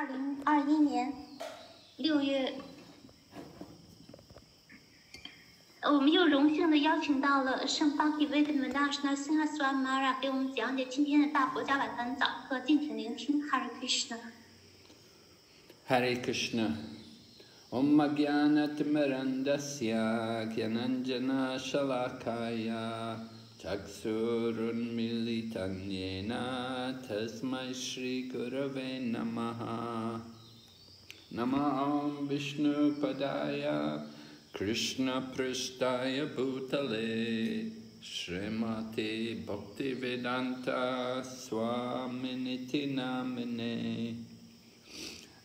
二零二一年六月，我们又荣幸的邀请到了圣巴提维特曼大师那辛哈斯瓦玛拉给我们讲解今天的大佛加晚餐早课，敬请聆听 Hare Krishna。Hare Krishna. Om Jnanatimirandasya Gyananjana Shalakaya. चक्षुरुन्मिलितन्येन तस्मै श्रीगुरवे नमः। नम ॐ विष्णुपदाय, कृष्णपृष्ठाय भूतले, श्रीमते भक्तिवेदान्ता स्वामिनिति नामिने।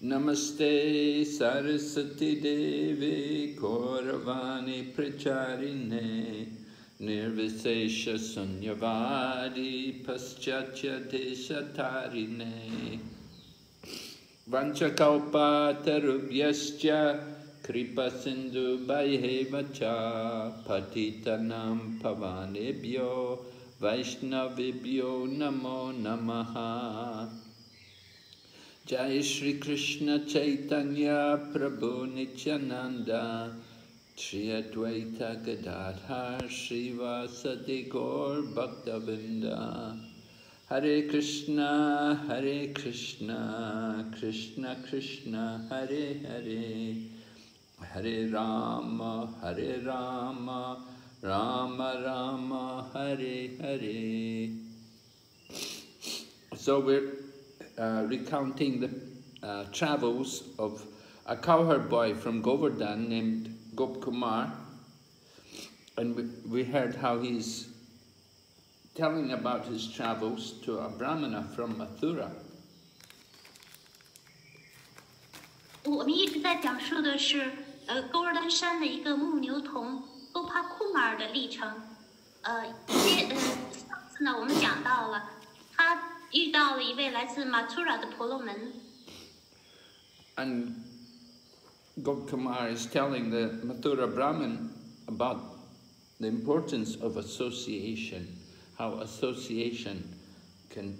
नमस्ते सरस्वती देवे गौरवाणी प्रचारिणे। Nirvisesha Sunyavadi Paschatya Deshatarine. Vanchakalpa Tarubhyascha Kripa Sindhu Bhaihevacha Patitanam Pavanebhyo Vaishnavibhyo Namo Namaha. Jai Shri Krishna Chaitanya Prabhu Nityananda Shri Advaita Gadadhar Srivasadi Gaur Bhaktavinda. Hare Krishna Hare Krishna Krishna Krishna Hare Hare. Hare Rama Hare Rama Rama Rama Hare Hare. So we're uh, recounting the uh, travels of a cowherd boy from Govardhan named Gop Kumar. And we, we heard how he's telling about his travels to a brahmana from Mathura. 我们一直在讲述的是，呃，勾尔丹山的一个牧牛童欧帕库马尔的历程。呃，接呃，上次呢，我们讲到了他遇到了一位来自马图拉的婆罗门， And Gop Kumar is telling the Mathura Brahmin about the importance of association, how association can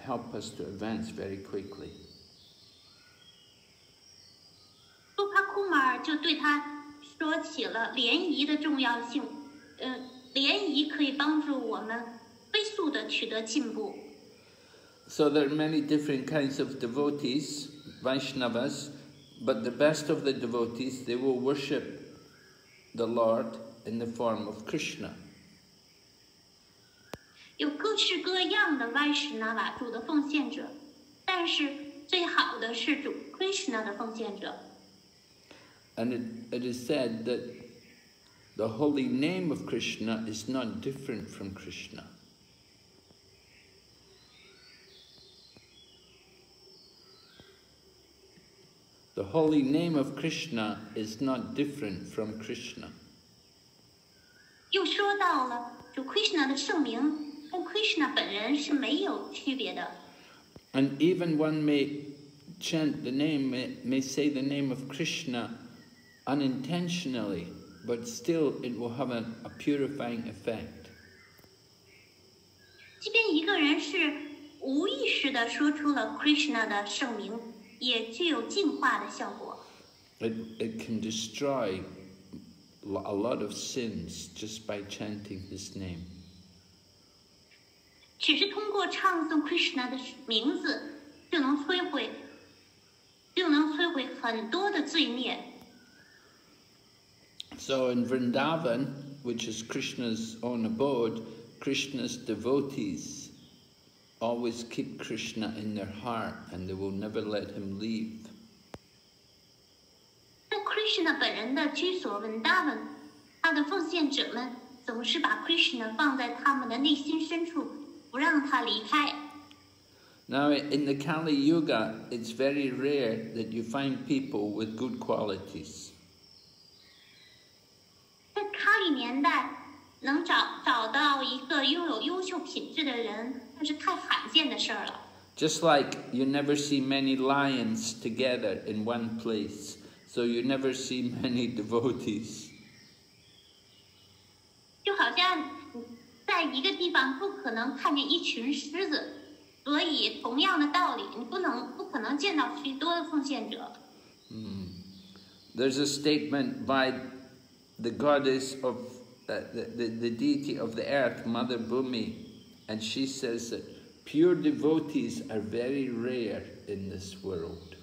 help us to advance very quickly. So there are many different kinds of devotees, Vaishnavas. but the best of the devotees, they will worship the Lord in the form of Krishna. 有各式各样的 Vaishnava 主的奉献者，但是最好的是主 Krishna 的奉献者。 And it, it is said that the holy name of Krishna is not different from Krishna. The holy name of Krishna is not different from Krishna. 又说到了主 Krishna 的圣名跟 Krishna 本人是没有区别的。 And even one may chant the name, may, may say the name of Krishna unintentionally, but still it will have a, a purifying effect. 即便一个人是无意识的说出了 Krishna 的圣名， 也具有净化的效果。 It, it can destroy lo- a lot of sins just by chanting his name. 只是通过唱诵 Krishna 的名字，就能摧毁，就能摧毁很多的罪孽。 So in Vrindavan, which is Krishna's own abode, Krishna's devotees always keep Krishna in their heart and they will never let him leave. 那 Krishna 本人的居所文达文，他的奉献者们总是把 Krishna 放在他们的内心深处，不让他离开。 Now, in the Kali Yuga, it's very rare that you find people with good qualities. 在卡里年代， 能找找到一个拥有优秀品质的人，那是太罕见的事儿了。Just like you never see many lions together in one place, so you never see many devotees. 就好像在一个地方不可能看见一群狮子，所所以同样的道理，你不能不可能见到许多的奉献者。嗯，There's a statement by the goddess of uh, the, the, the deity of the earth, Mother Bhumi, and she says that pure devotees are very rare in this world.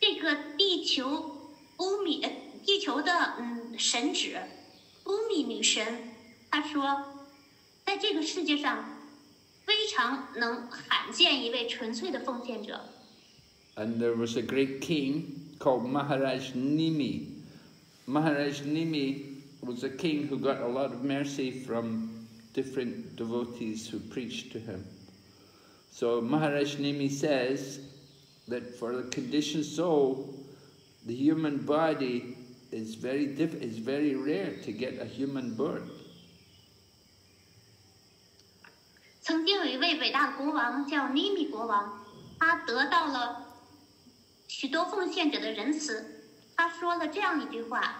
这个地球乌米呃地球的嗯神只乌米女神，她说，在这个世界上非常能罕见一位纯粹的奉献者。 And there was a great king called Maharaj Nimi. Maharaj Nimi was a king who got a lot of mercy from different devotees who preached to him. So Maharaj Nimi says that for the conditioned soul, the human body is very diff- is very rare to get a human birth. 曾经有一位伟大的国王叫尼米国王，他得到了许多奉献者的仁慈。他说了这样一句话：“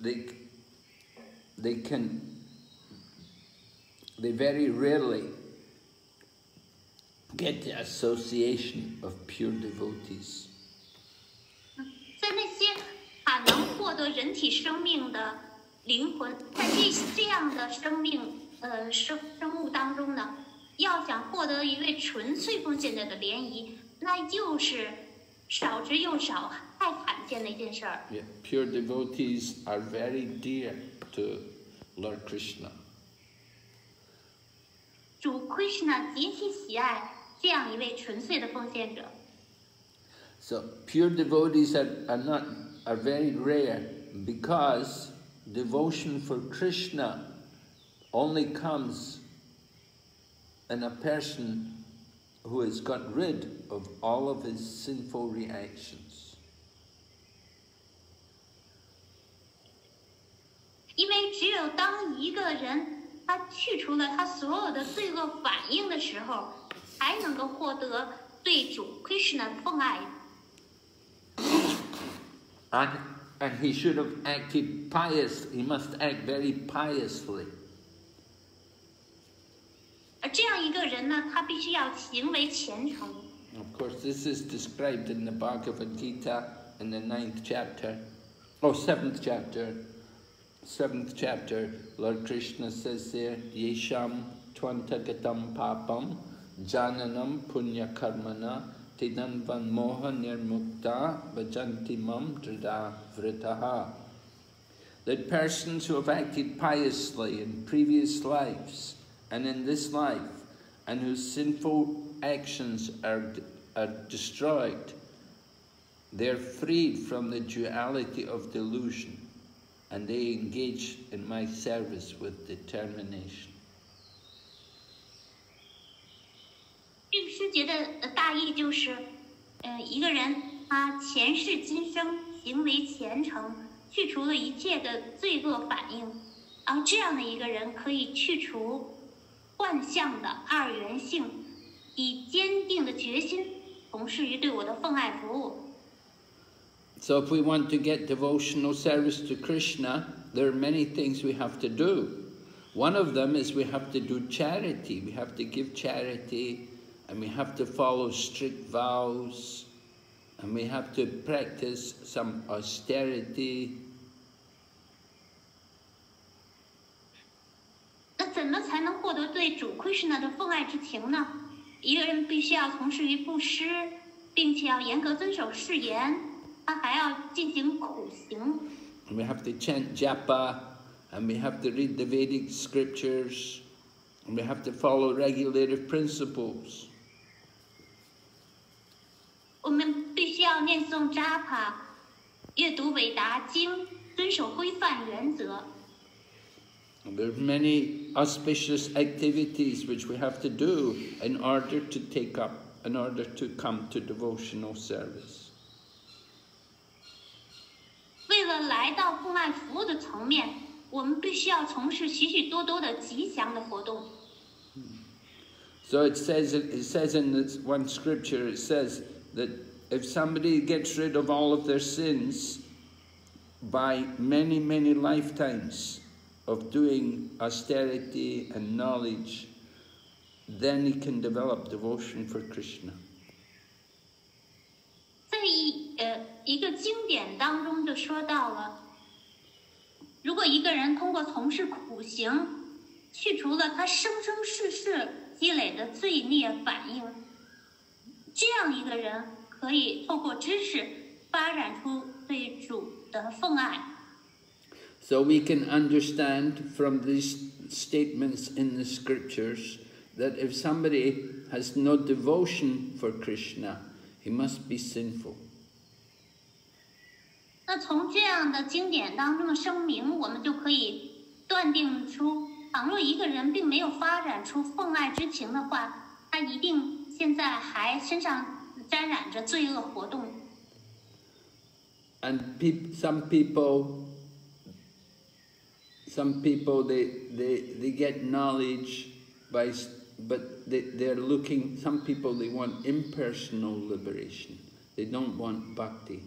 they, they can, they very rarely get the association of pure devotees. 在那些啊能获得人体生命的灵魂，在这这样的生命呃生生物当中呢，要想获得一位纯粹奉献者的联谊，那就是少之又少、Yeah, pure devotees are very dear to Lord Krishna. 主 Krishna 极其喜爱这样一位纯粹的奉献者。 So pure devotees are, are not are very rare because devotion for Krishna only comes in a person who has got rid of all of his sinful reactions. 因为只有当一个人他去除了他所有的罪恶反应的时候，才能够获得对主 Krishna 的奉爱。 And, and he should have acted pious, he must act very piously. 而这样一个人呢，他必须要行为虔诚。 Of course, this is described in the Bhagavad Gita in the ninth chapter, oh, seventh chapter. Seventh chapter, Lord Krishna says there, Yesham twantagatam papam jananam punya karmana tidanvan moha nirmukta vajanti mam drida vritaha. That persons who have acted piously in previous lives and in this life, and whose sinful actions are, are destroyed, they're freed from the duality of delusion and they engage in my service with determination. 这个诗节的大意就是，呃，一个人他前世今生行为虔诚，去除了一切的罪恶反应，而这样的一个人可以去除幻象的二元性，以坚定的决心从事于对我的奉爱服务。So, if we want to get devotional service to Krishna, there are many things we have to do. One of them is we have to do charity. We have to give charity, and we have to follow strict vows, and we have to practice some austerity 那怎么才能获得对主 Krishna 的奉爱之情呢？一个人必须要从事于布施，并且要严格遵守誓言，他还要进行苦行。 And we have to chant japa, and we have to read the Vedic scriptures, and we have to follow regulative principles. 我们必须要念诵扎帕，阅读韦达经，遵守规范原则。 There's many auspicious activities which we have to do in order to take up, in order to come to devotional service. 为了来到奉爱服务的层面，我们必须要从事许许多多的吉祥的活动。So it says it says in this one scripture it says that if somebody gets rid of all of their sins by many many lifetimes of doing austerity and knowledge, then he can develop devotion for Krishna. 在一呃 一个经典当中就说到了，如果一个人通过从事苦行，去除了他生生世世积累的罪孽反应，这样一个人可以透过知识发展出对主的奉爱。So we can understand from these statements in the scriptures that if somebody has no devotion for Krishna, he must be sinful. 那从这样的经典当中的声明，我们就可以断定出，倘若一个人并没有发展出奉爱之情的话，他一定现在还身上沾染着罪恶活动。And pe some people some people they, they, they get knowledge by but they, they're looking some people they want impersonal liberation they don't want bhakti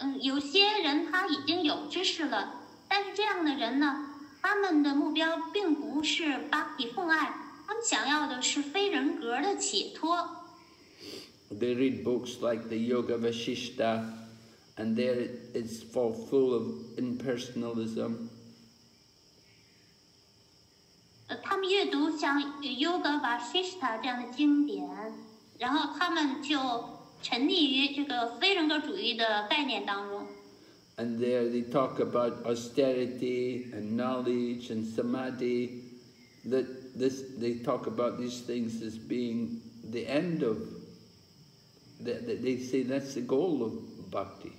嗯，有些人他已经有知识了，但是这样的人呢，他们的目标并不是 bhakti 奉爱，他们想要的是非人格的解脱。They read books like the Yoga Vashishta and there it's full, full of impersonalism. 他们阅读像 Yoga Vasishta 这样的经典，然后他们就沉溺于这个非人格主义的概念当中。And there they talk about austerity and knowledge and samadhi. That this they talk about these things as being the end of. That that they say that's the goal of bhakti.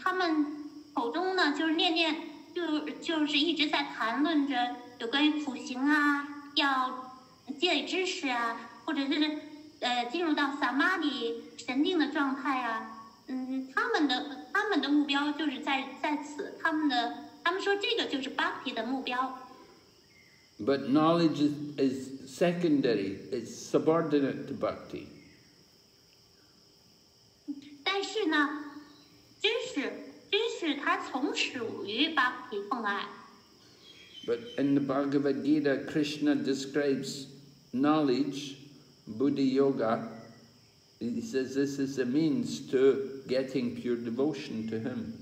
他们口中呢，就是念念，就就是一直在谈论着有关于苦行啊，要积累知识啊，或者是呃进入到萨玛迪神定的状态啊。嗯，他们的他们的目标就是在在此，他们的他们说这个就是 bhakti 的目标。But knowledge is, is secondary, it's subordinate to bhakti. 但是呢？知识，知识它从属于 bhakti 奉爱。But in the Bhagavad Gita, Krishna describes knowledge, Buddhi Yoga, he says this is a means to getting pure devotion to him.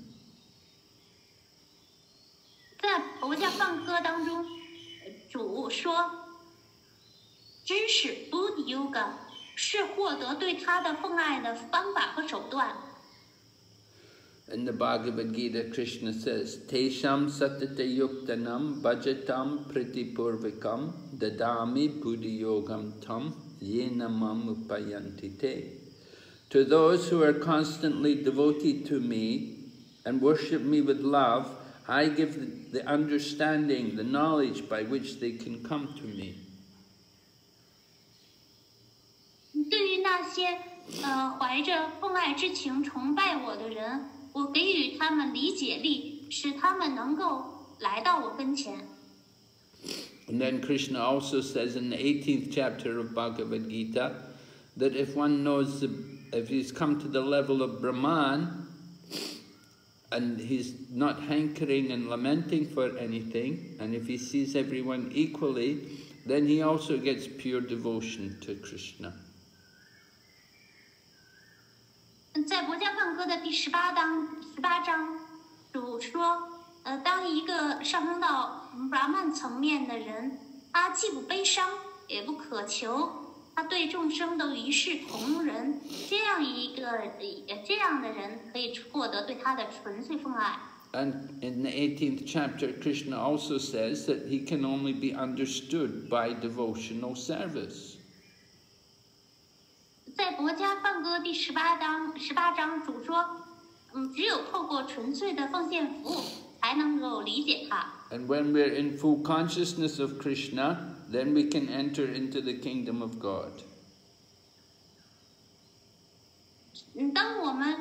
In the Bhagavad Gita, Krishna says, Tesham satata yuktanam bhajatam pritipurvikam dadami buddhi yogam tam yena mam upayantite. To those who are constantly devoted to me and worship me with love, I give the understanding, the knowledge by which they can come to me. 对于那些呃怀着奉爱之情崇拜我的人。我给予他们理解力，使他们能够来到我跟前。 And then Krishna also says in the 18th chapter of Bhagavad Gita that if one knows, the, if he's come to the level of Brahman and he's not hankering and lamenting for anything, and if he sees everyone equally, then he also gets pure devotion to Krishna. 在《国家梵歌》的第十八章，十八章主说， 呃，当一个上升到 Brahman 层面的人，他既不悲伤，也不渴求，他对众生都一视同仁，这样一个这样的人可以获得对他的纯粹奉爱。And in the 18th chapter, Krishna also says that he can only be understood by devotional service. 在《国家梵歌》第十八章，十八章主说，嗯，只有透过纯粹的奉献服务，才能够理解它。 And when we're in full consciousness of Krishna, then we can enter into the kingdom of God. 嗯，当我们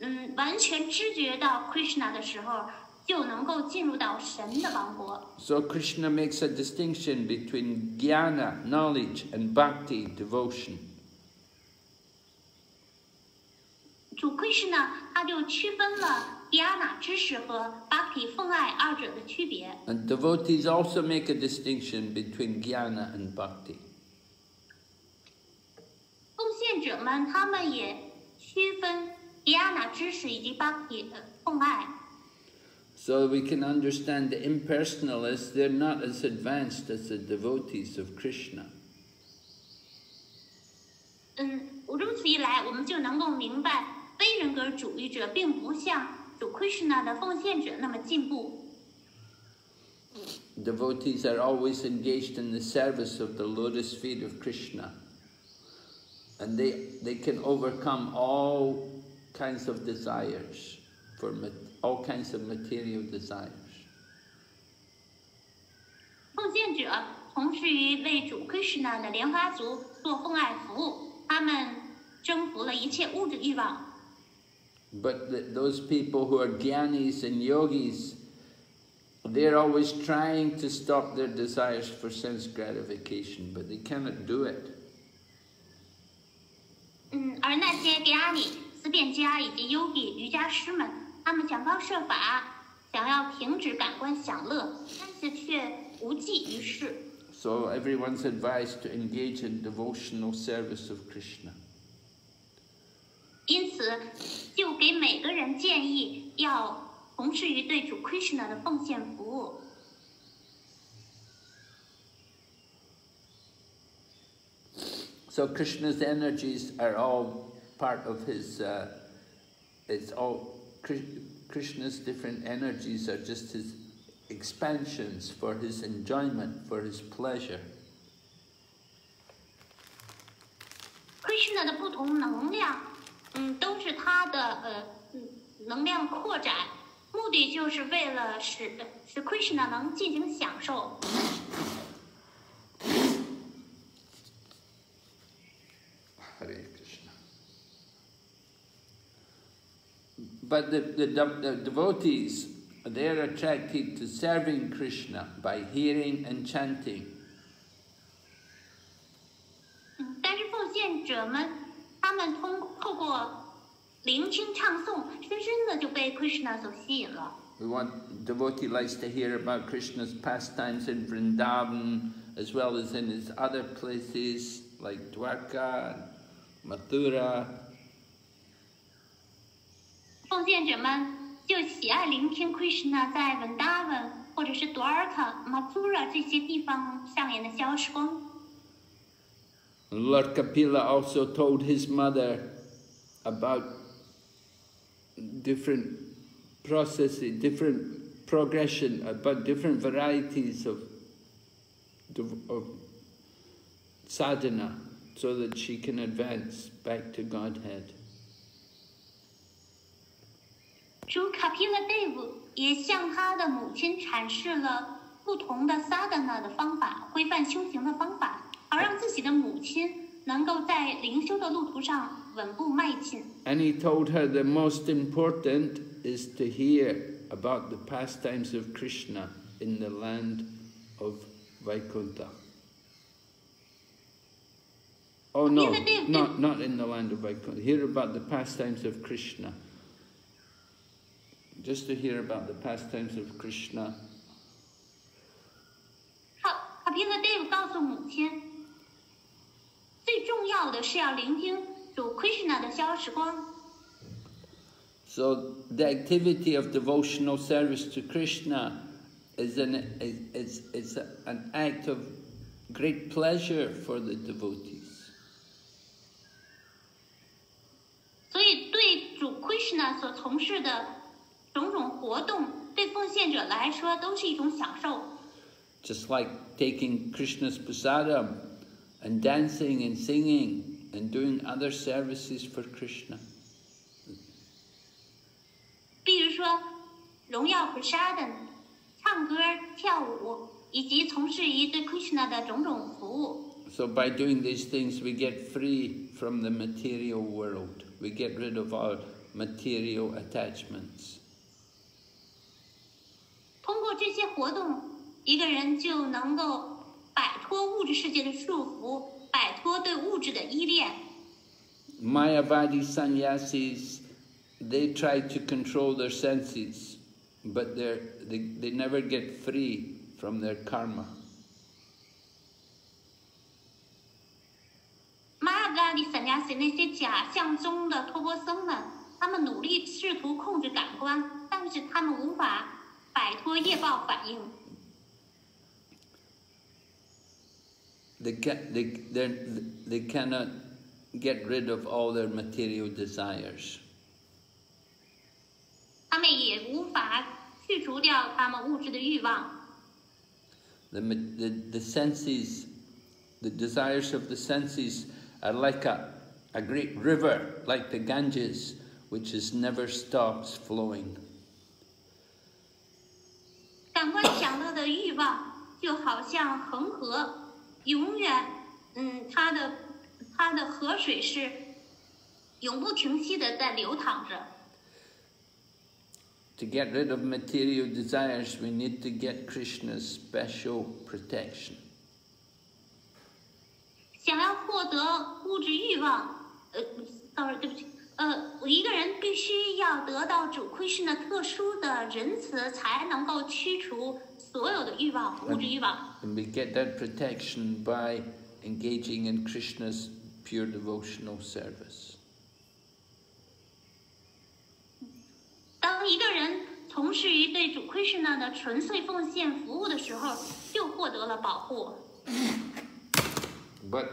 嗯完全知觉到 Krishna 的时候，就能够进入到神的王国。 So Krishna makes a distinction between jnana, knowledge, and bhakti, devotion. 主 Krishna 他就区分了 Dhyana 知识和 Bhakti 奉爱二者的区别。And devotees also make a distinction between jnana and bhakti. 奉献者们他们也区分 Dhyana 知识以及 Bhakti 的奉爱。So we can understand the impersonalists, they're not as advanced as the devotees of Krishna. 嗯，如此一来，我们就能够明白，非人格主义者并不像主 Krishna 的奉献者那么进步。Devotees are always engaged in the service of the lotus feet of Krishna. And they, they can overcome all kinds of desires, for all kinds of material desires. 奉献者从事于为主 Krishna 的莲花族做奉爱服务，他们征服了一切物质欲望。But th those people who are jnanis and yogis, they're always trying to stop their desires for sense gratification, but they cannot do it. 嗯，而那些 Gyani、思辨家以及 Yogi 瑜伽师们，他们想方设法想要停止感官享乐，但是却无济于事。 So everyone's advised to engage in devotional service of Krishna. 因此，就给每个人建议要从事于对主 Krishna 的奉献服务。So Krishna's energies are all part of his, uh, it's all, Kri- Krishna's different energies are just his expansions for his enjoyment, for his pleasure. Krishna 的不同能量，嗯，都是他的呃嗯能量扩展，目的就是为了使使 Krishna 能进行享受。Hare Krishna. But the, the, the devotees, they are attracted to serving Krishna by hearing and chanting. 嗯，但是奉献者们，他们通透过聆听唱诵，深深的就被 Krishna 所吸引了。We want devotee likes to hear about Krishna's pastimes in Vrindavan as well as in his other places like Dwarka, Mathura. 奉献者们就喜爱聆听 Krishna 在 Vrindavan 或者是 Dwarka、Mathura 这些地方上演的消时光。Lord Kapila also told his mother about different processes, different progression, about different varieties of, of sadhana so that she can advance back to Godhead. 主 Kapila Dev 也向他的母亲阐释了不同的 sadhana 的方法，规范修行的方法， 好让自己的母亲能够在灵修的路途上稳步迈进。 And he told her the most important is to hear about the pastimes of Krishna in the land of Vaikuntha. Oh no, not, not in the land of Vaikuntha. Hear about the pastimes of Krishna. Just to hear about the pastimes of Krishna. 好，Kapila Dev 告诉母亲， 最重要的是要聆听主 Krishna 的消时光。 So the activity of devotional service to Krishna is an, is, is, is a- an act of great pleasure for the devotees. 所以，对主 Krishna 所从事的种种活动，对奉献者来说都是一种享受。 Just like taking Krishna's prasadam and dancing and singing and doing other services for Krishna. 说荣耀普沙的唱歌、跳舞，以及从事于对 Krishna 的种种服务。 So by doing these things, we get free from the material world. We get rid of our material attachments. 通过这些活动，一个人就能够 摆脱物质世界的束缚，摆脱对物质的依恋。Mayavadi sannyasis, they try to control their senses, but they're, they, they never get free from their karma. 玛雅达里散加西那些假象中的托钵僧们，他们努力试图控制感官，但是他们无法摆脱业报反应。They, ca- they, they're- they cannot get rid of all their material desires. 他们也无法去除掉他们物质的欲望。 The, ma- the, the senses, the desires of the senses are like a, a great river, like the Ganges, which is never stops flowing. 感官享乐的欲望就好像恒河， 永远，嗯，它的它的河水是永不停息的在流淌着。To get rid of material desires, we need to get Krishna's special protection. 想要获得物质欲望，呃，sorry，对不起，呃，我一个人必须要得到主 Krishna 特殊的仁慈，才能够驱除 所有的欲望，物质欲望。 And we get that protection by engaging in Krishna's pure devotional service. 当一个人从事于对主 Krishna 的纯粹奉献服务的时候，就获得了保护。 But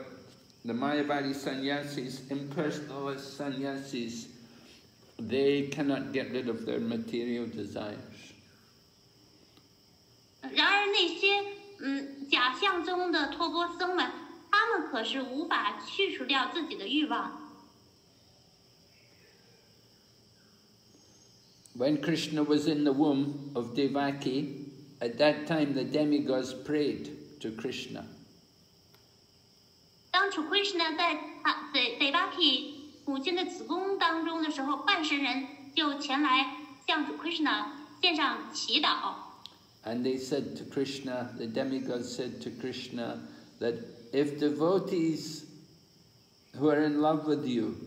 the Mayavadi sannyasis, impersonalist sannyasis, they cannot get rid of their material desires. 然而那些嗯假象中的托钵僧们，他们可是无法去除掉自己的欲望。When Krishna was in the womb of Devaki, at that time the demigods prayed to Krishna. 当主 Krishna 在他在 Devaki 母亲的子宫当中的时候，半神人就前来向主 Krishna 献上祈祷。And they said to Krishna, the demigods said to Krishna, that if devotees who are in love with you,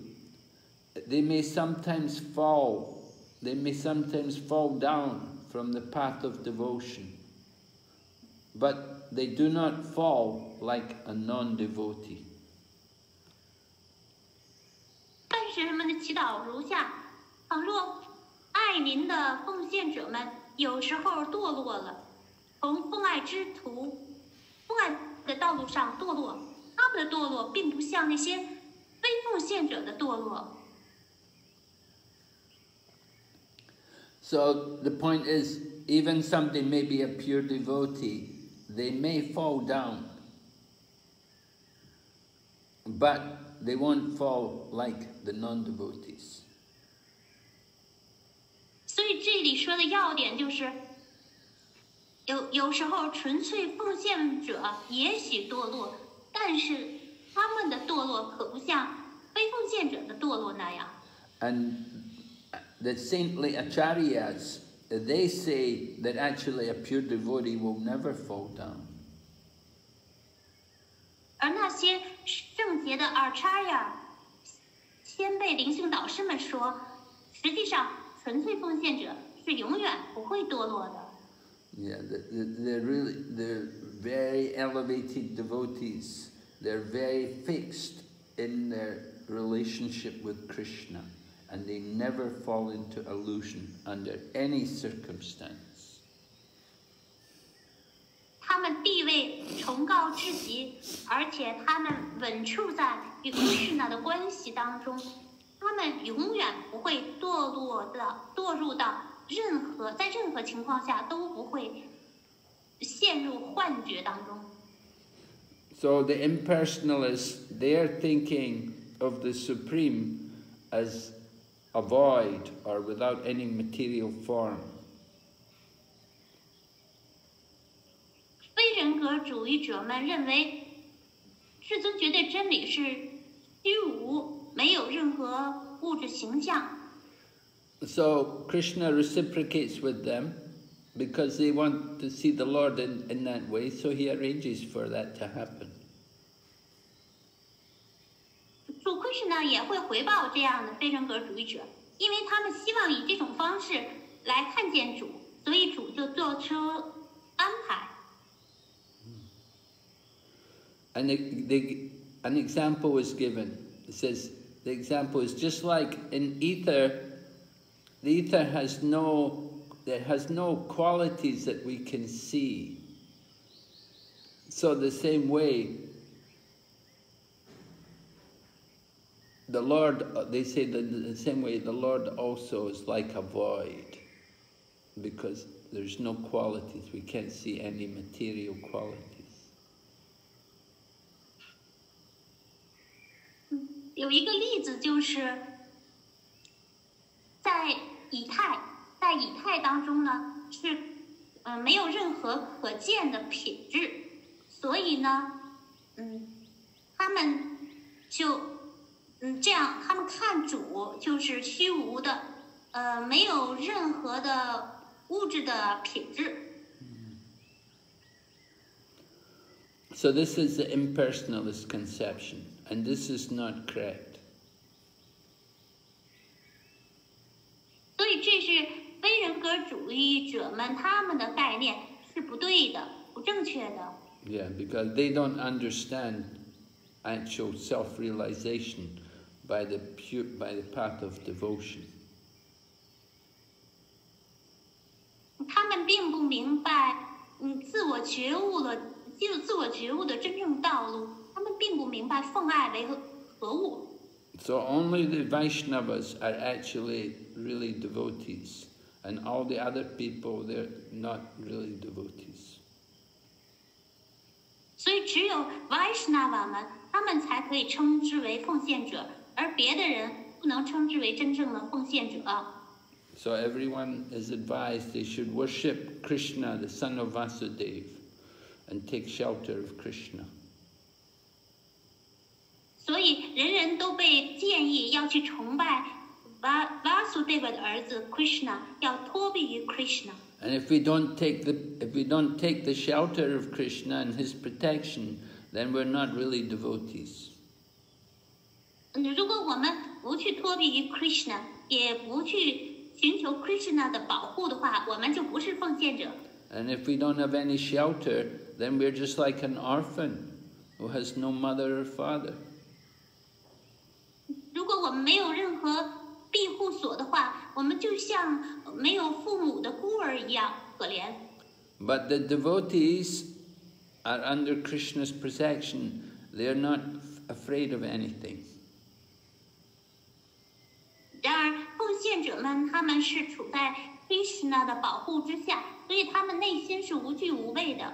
they may sometimes fall, they may sometimes fall down from the path of devotion, but they do not fall like a non-devotee. 半神人们的祈祷如下：倘若爱您的奉献者们 有时候堕落了，从奉爱之途、奉爱的道路上堕落，他们的堕落并不像那些非奉献者的堕落。 So the point is, even somebody may be a pure devotee, they may fall down, but they won't fall like the non-devotees. 所以这里说的要点就是，有有时候纯粹奉献者也许堕落，但是他们的堕落可不像非奉献者的堕落那样。And the saintly acharyas, they say that actually a pure devotee will never fall down. 而那些圣洁的阿查亚先辈灵性导师们说，实际上纯粹奉献者是永远不会堕落的。 Yeah, the- the- they're really, they're very elevated devotees. They're very fixed in their relationship with Krishna and they never fall into illusion under any circumstance. 他们地位崇高至极，而且他们稳处在与 Krishna 的关系当中， 他们永远不会堕落的堕入到任何在任何情况下都不会陷入幻觉当中。So the impersonalists, they're thinking of the Supreme as a void or without any material form. 非人格主义者们认为，至尊绝对真理是虚无，没有任何物质形象。 So Krishna reciprocates with them because they want to see the Lord in, in that way, so he arranges for that to happen. 主 Krishna 也会回报这样的非人格主义者，因为他们希望以这种方式来看见主，所以主就做出安排。 And the, the, an example was given. It says the example is just like in ether. The ether has no, it has no qualities that we can see. So the same way, the Lord, they say that the same way the Lord also is like a void, because there's no qualities. We can't see any material qualities. 有一个例子就是，在以太，在以太当中呢是，呃，没有任何可见的品质，所以呢，嗯，他们就，嗯，这样，他们看主就是虚无的，呃，没有任何的物质的品质。So this is the impersonalist conception, and this is not correct. 所以这是非人格主义者们他们的概念是不对的、不正确的。 Yeah, because they don't understand actual self-realization by the pure, by the path of devotion. 他们并不明白，嗯，自我觉悟了，就自我觉悟的真正道路， 他们并不明白奉爱为何何物。 So only the Vaishnavas are actually really devotees, and all the other people they're not really devotees. 所以只有 Vaishnava 们，他们才可以称之为奉献者，而别的人不能称之为真正的奉献者。 So everyone is advised they should worship Krishna, the son of Vasudeva, and take shelter of Krishna. 所以人人都被建议要去崇拜 Va Vasudeva 的儿子 Krishna，要托庇于 Krishna。 And if we don't take the if we don't take the shelter of Krishna and his protection, then we're not really devotees. 嗯，如果我们不去托庇于 Krishna，也不去寻求 Krishna 的保护的话，我们就不是奉献者。 And if we don't have any shelter, then we're just like an orphan who has no mother or father. 如果我们没有任何庇护所的话，我们就像没有父母的孤儿一样可怜。But the devotees are under Krishna's protection. They are not afraid of anything. 然而，奉献者们他们是处在 Krishna 的保护之下，所以他们内心是无惧无畏的。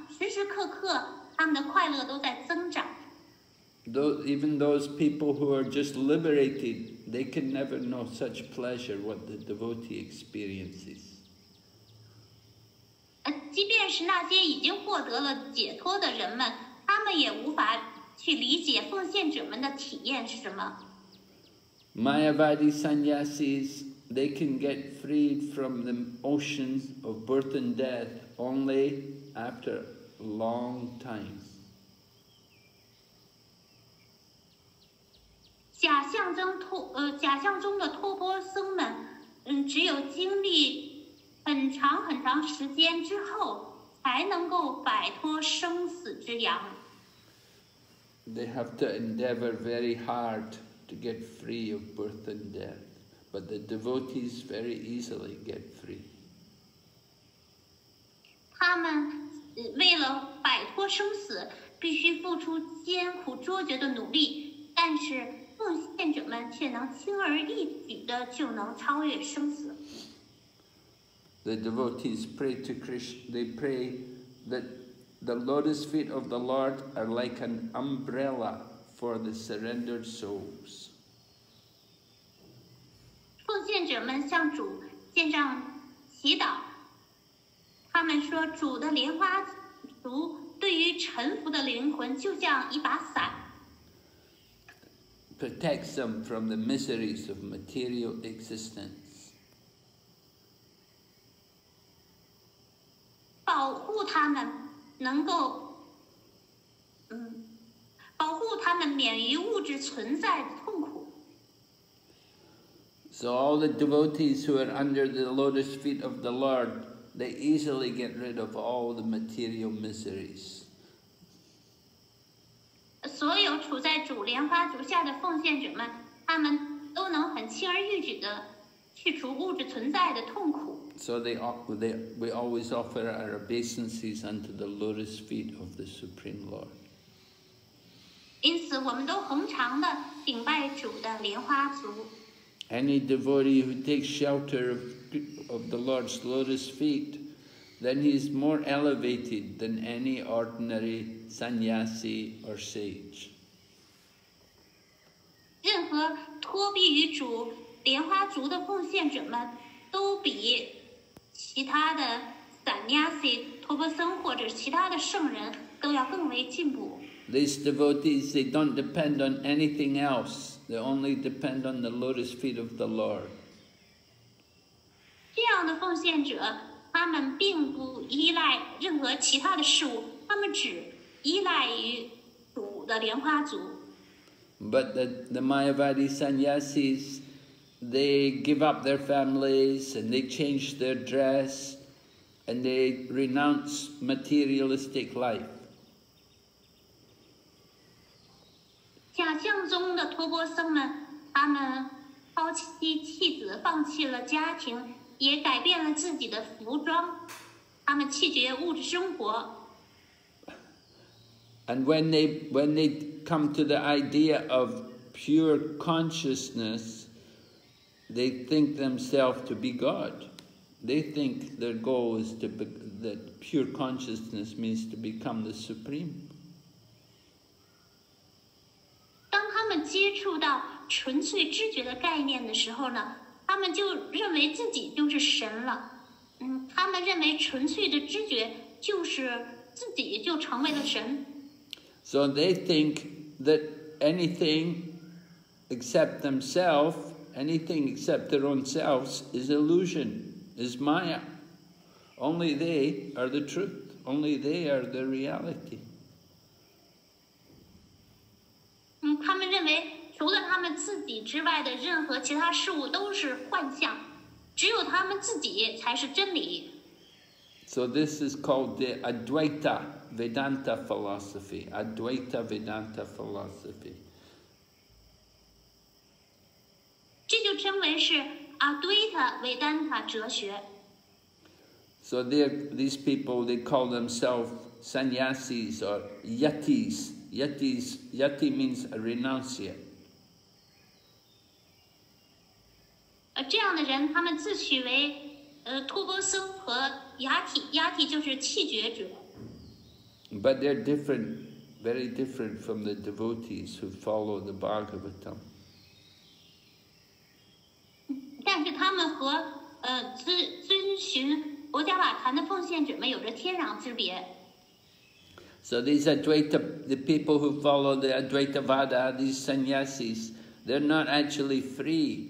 时时刻刻他们的快乐都在增长。 Though, even those people who are just liberated, they can never know such pleasure what the devotee experiences. 呃，即便是那些已经获得了解脱的人们，他们也无法去理解奉献者们的体验是什么。 Mayavadi sannyasis, they can get freed from the ocean of birth and death only after a long time. 假象中托呃假象中的托钵僧们，嗯，只有经历很长很长时间之后，才能够摆脱生死之痒。 They have to endeavor very hard to get free of birth and death. But the devotees very easily get free. 他们 为了摆脱生死，必须付出艰苦卓绝的努力，但是奉献者们却能轻而易举的就能超越生死。The devotees pray to Krishna, they pray that the lotus feet of the Lord are like an umbrella for the surrendered souls. 奉献者们向主献上祈祷，他们说主的莲花足对于臣服的灵魂就像一把伞。protects them from the miseries of material existence. 保护他们能够，嗯，保护他们免于物质存在的痛苦。 So all the devotees who are under the lotus feet of the Lord, they easily get rid of all the material miseries. 所有处在主莲花足下的奉献者们，他们都能很轻而易举的去除物质存在的痛苦。 So they, al- they, we always offer our obeisances unto the lotus feet of the Supreme Lord. 因此，我们都恒常的顶拜主的莲花足。 Any devotee who takes shelter of, of the Lord's lotus feet, then he is more elevated than any ordinary sannyasi or sage. 任何托庇于主莲花足的奉献者们，都比其他的散亚西、托钵僧或者其他的圣人都要更为进步。 These devotees, they don't depend on anything else. They only depend on the lotus feet of the Lord. 这样的奉献者，他们并不依赖任何其他的事物，他们只依赖于主的莲花足。 But the, the Mayavadi sannyasis, they give up their families and they change their dress and they renounce materialistic life. 假象中的托钵僧们，他们抛弃妻子，放弃了家庭， 也改变了自己的服装，他们弃绝物质生活。And when they, when they come to the idea of pure consciousness, they think themselves to be God. They think their goal is to be, that pure consciousness means to become the supreme. 当他们接触到纯粹知觉的概念的时候呢，他们就认为自己就是神了。嗯，他们认为纯粹的知觉就是自己就成为了神。 So they think that anything except themselves, anything except their own selves, is illusion, is Maya. Only they are the truth. Only they are the reality. 嗯，他们认为 除了他们自己之外的任何其他事物都是幻象，只有他们自己才是真理。 So this is called the Advaita Vedanta philosophy. Advaita Vedanta philosophy. 这就称为是阿堆塔维丹塔哲学。 So they're- these people, they call themselves sannyasis or yatis. Yatis, yati means a renunciate. 呃，这样的人，他们自诩为呃托钵僧和雅体，雅体就是弃绝者。 But they're different, very different from the devotees who follow the Bhagavatam. 但是他们和呃遵遵循佛家瓦坛的奉献者们有着天壤之别。 So these Advaita, the people who follow the Advaita Vada, these sannyasis, they're not actually free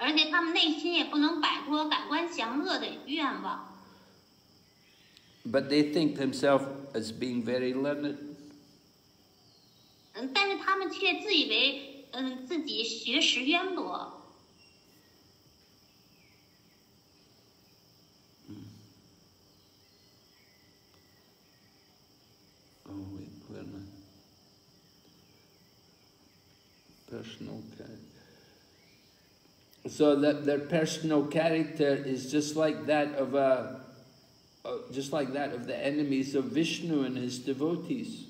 而且他们内心也不能摆脱感官享乐的愿望。But they think themselves as being very learned. 嗯，但是他们却自以为，嗯，自己学识渊博。Oh, wait, where am I? Personal character. So that their personal character is just like that of a, uh, just like that of the enemies of Vishnu and his devotees.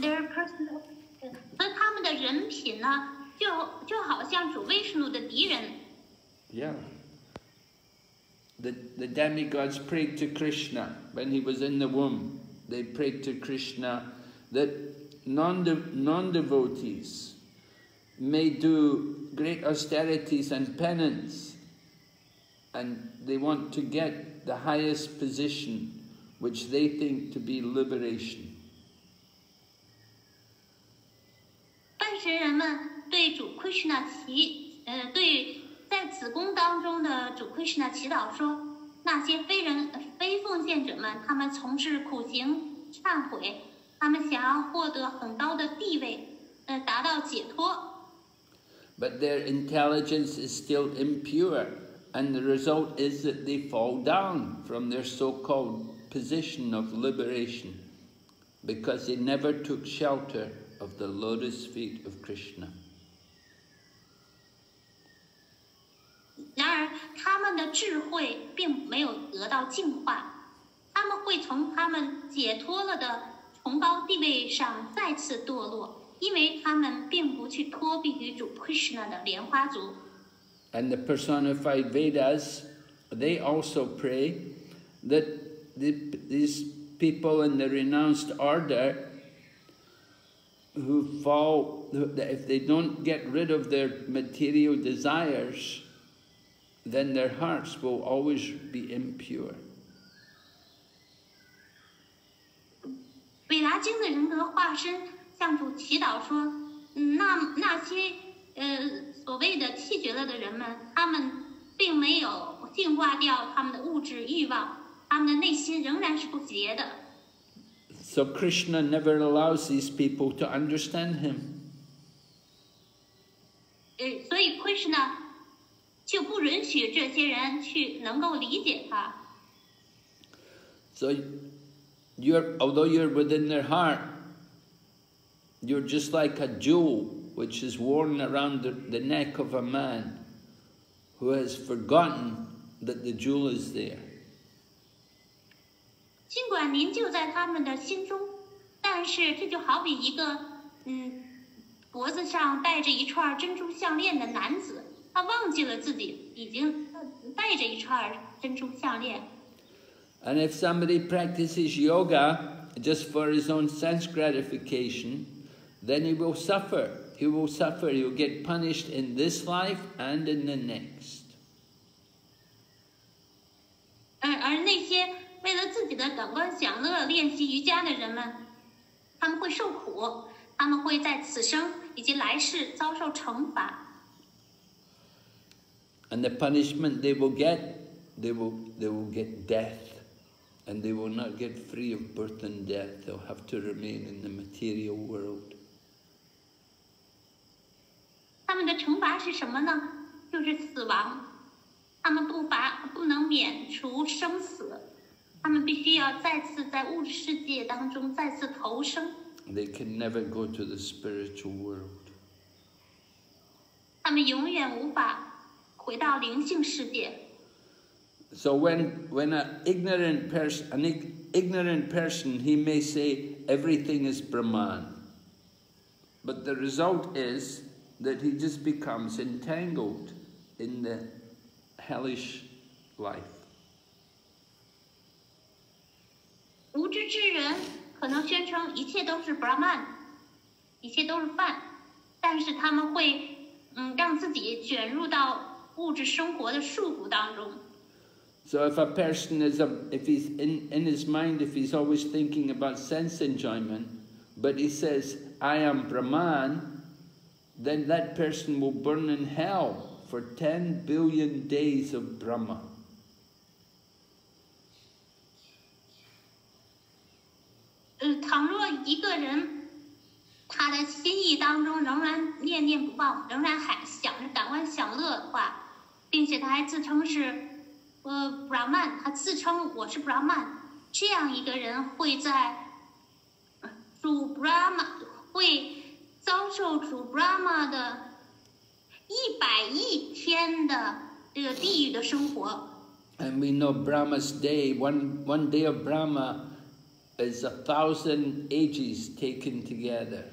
，their personal，呃所以他们的人品呢，就就好像主威什努的敌人。 Yeah. The, the demigods prayed to Krishna when he was in the womb. They prayed to Krishna that non non devotees may do great austerities and penance, and they want to get the highest position, which they think to be liberation. 但是人们对主 Krishna 祈，呃，对在子宫当中的主 Krishna 祈祷说，那些非人非奉献者们，他们从事苦行忏悔， 他们想要获得很高的地位，呃，达到解脱。But their intelligence is still impure, and the result is that they fall down from their so called position of liberation because they never took shelter of the lotus feet of Krishna. 然而，他们的智慧并没有得到净化，他们会从他们解脱了的崇高地位上再次堕落，因为他们并不去托庇于主 Krishna 的莲花足。 And the personified Vedas, they also pray that the, these people in the renounced order who fall, that if they don't get rid of their material desires, then their hearts will always be impure. 韦达经的人格化身向主祈祷说：“嗯，那那些呃所谓的气绝了的人们，他们并没有净化掉他们的物质欲望，他们的内心仍然是不洁的。So Krishna never allows these people to understand him. 呃，所以 Krishna 就不允许这些人去能够理解他。So you're, although you're within their heart, you're just like a jewel which is worn around the, the neck of a man who has forgotten that the jewel is there. 尽管您就在他们的心中，但是这就好比一个嗯脖子上戴着一串珍珠项链的男子，他忘记了自己已经戴着一串珍珠项链。 And if somebody practices yoga just for his own sense gratification, then he will suffer. He will suffer. He'll get punished in this life and in the next. 而而那些为了自己的感官享乐练习瑜伽的人们，他们会受苦，他们会在此生以及来世遭受惩罚。 And the punishment they will get, they will, they will get death. And they will not get free of birth and death. They'll have to remain in the material world. 他们的惩罚是什么呢？就是死亡。他们不罚不能免除生死，他们必须要再次在物质世界当中再次投生。 They can never go to the spiritual world. 他们永远无法回到灵性世界。 So when, when an ignorant person, an ig- ignorant person, he may say everything is Brahman. But the result is that he just becomes entangled in the hellish life. 无知之人可能宣称一切都是 Brahman，一切都是饭，但是他们会嗯让自己卷入到物质生活的束缚当中。 So if a person is, a, if he's in, in his mind, if he's always thinking about sense enjoyment, but he says, I am Brahman, then that person will burn in hell for 10 billion days of Brahma. 呃，倘若一个人他的心意当中仍然念念不忘，仍然还想着感官享乐的话，并且他还自称是 呃 Brahman，他自称我是 Brahman，这样一个人会在呃主 Brahma 会遭受主 Brahma 的一百亿天的这个地狱的生活。 And we know Brahma's day, one, one day of Brahma is a thousand ages taken together.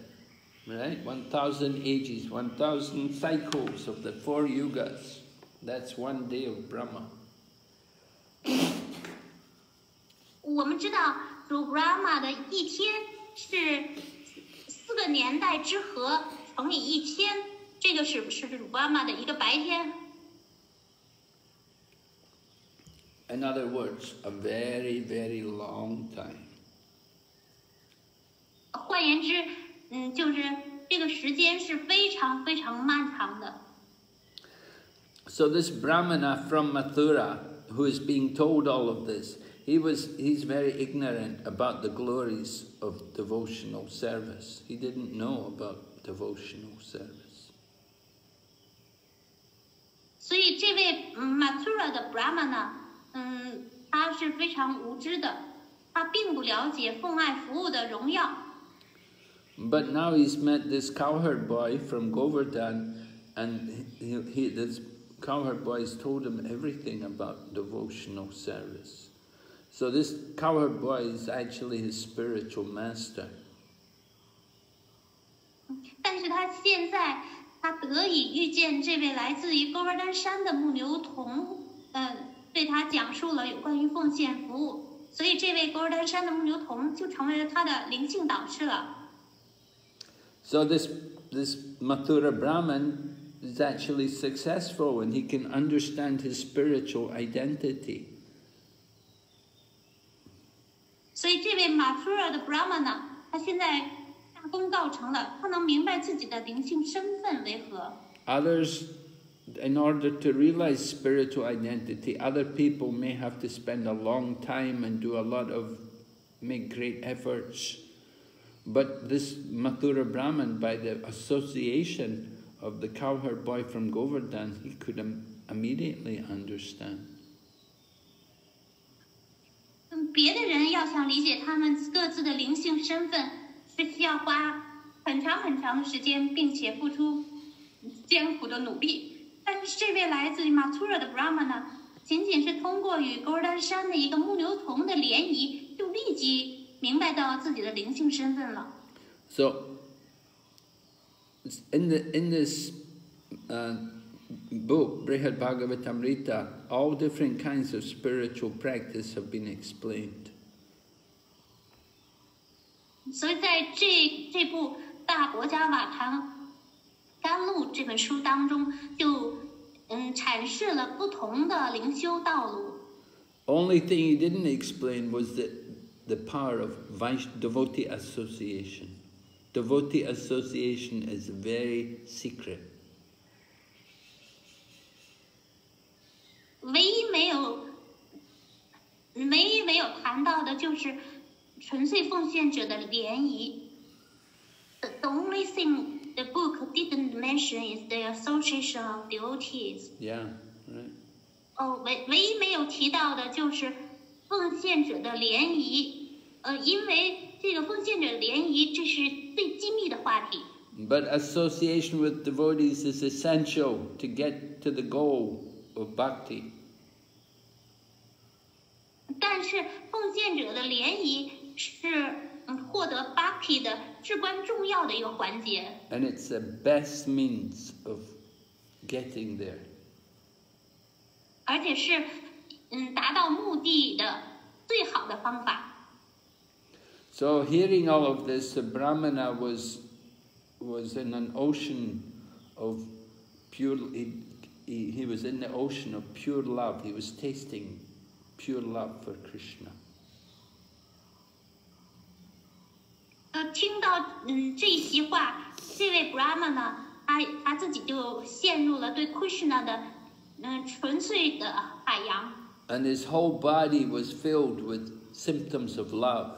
Right? One thousand ages, one thousand cycles of the four yugas. That's one day of Brahma. 我们知道主 Brahma 的一天是四个年代之和乘以一千，这个是是主 Brahma 的一个白天。In other words, a very, very long time. 换言之，嗯，就是这个时间是非常非常漫长的。So this Brahmana from Mathura, who is being told all of this, he was he's very ignorant about the glories of devotional service. He didn't know about devotional service. 所以这位嗯 Mathura 的 Brahma 呢，嗯，他是非常无知的，他并不了解奉爱服务的荣耀。 But now he's met this cowherd boy from Govardhan, and he, he, this cowherd boy has told him everything about devotional service. So this cowherd boy is actually his spiritual master. 但是他现在他得以遇见这位来自于勾儿丹山的牧牛童，呃，对他讲述了有关于奉献服务，所以这位勾儿丹山的牧牛童就成为了他的灵性导师了。 So this this Mathura Brahman is actually successful and he can understand his spiritual identity. 所以这位马图尔的 Brahma 呢，他现在大功告成了，他能明白自己的灵性身份为何。 Others, in order to realize spiritual identity, other people may have to spend a long time and do a lot of, make great efforts. But this Mathura Brahman, by the association of the cowherd boy from Govardhan, he could im- immediately understand. 嗯，别的人要想理解他们各自的灵性身份，是需要花很长很长的时间，并且付出艰苦的努力。但是这位来自于马图尔的 Brahma 呢，仅仅是通过与勾儿丹山的一个牧牛童的联谊，就立即明白到自己的灵性身份了。 So, in the in this uh, book, Brihad Bhagavatamrita, all different kinds of spiritual practice have been explained. 所以在这这部《大国家瓦唐甘露》这本书当中，就嗯阐释了不同的灵修道路。 Only thing he didn't explain was the, the power of Vaish, devotee association. Devotee association is very secret. 唯一没有，唯一没有谈到的就是纯粹奉献者的联谊。The the only thing the book didn't mention is the association of devotees. Yeah, right. 哦，唯唯一没有提到的就是奉献者的联谊。呃，因为这个奉献者联谊这是 最机密的话题。 But association with devotees is essential to get to the goal of bhakti. 但是奉献者的联谊是嗯获得 bhakti 的至关重要的一个环节。 And it's the best means of getting there. 而且是嗯达到目的的最好的方法。 So hearing all of this, the Brahmana was was in an ocean of pure. He, he, he was in the ocean of pure love. He was tasting pure love for Krishna. 呃，听到嗯这一席话，这位 Brahma 呢，他他自己就陷入了对 Krishna 的嗯纯粹的海洋。And his whole body was filled with symptoms of love.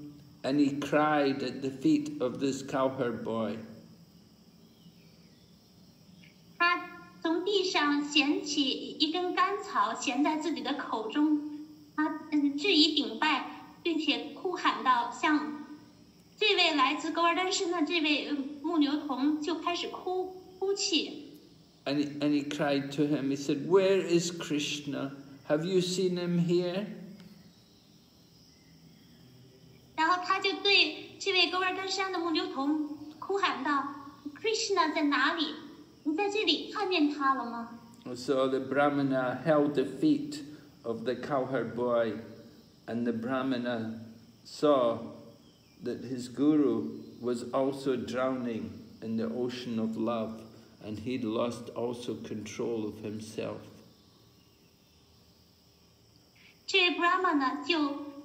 and he cried at the feet of this cowherd boy. 他从地上捡起一根干草，衔在自己的口中，他嗯致以顶拜，并且哭喊道：“向这位来自勾尔丹山的这位呃牧牛童就开始哭哭泣。” And he, and he cried to him, he said, Where is Krishna? Have you seen him here? 然后他就对这位勾尔丹山的牧牛童哭喊道：“Krishna 在哪里？你在这里看见他了吗 So the Brahmana held the feet of the cowherd boy, and the Brahmana saw that his guru was also drowning in the ocean of love, and he'd lost also control of himself.？” 这位 Brahma 呢，就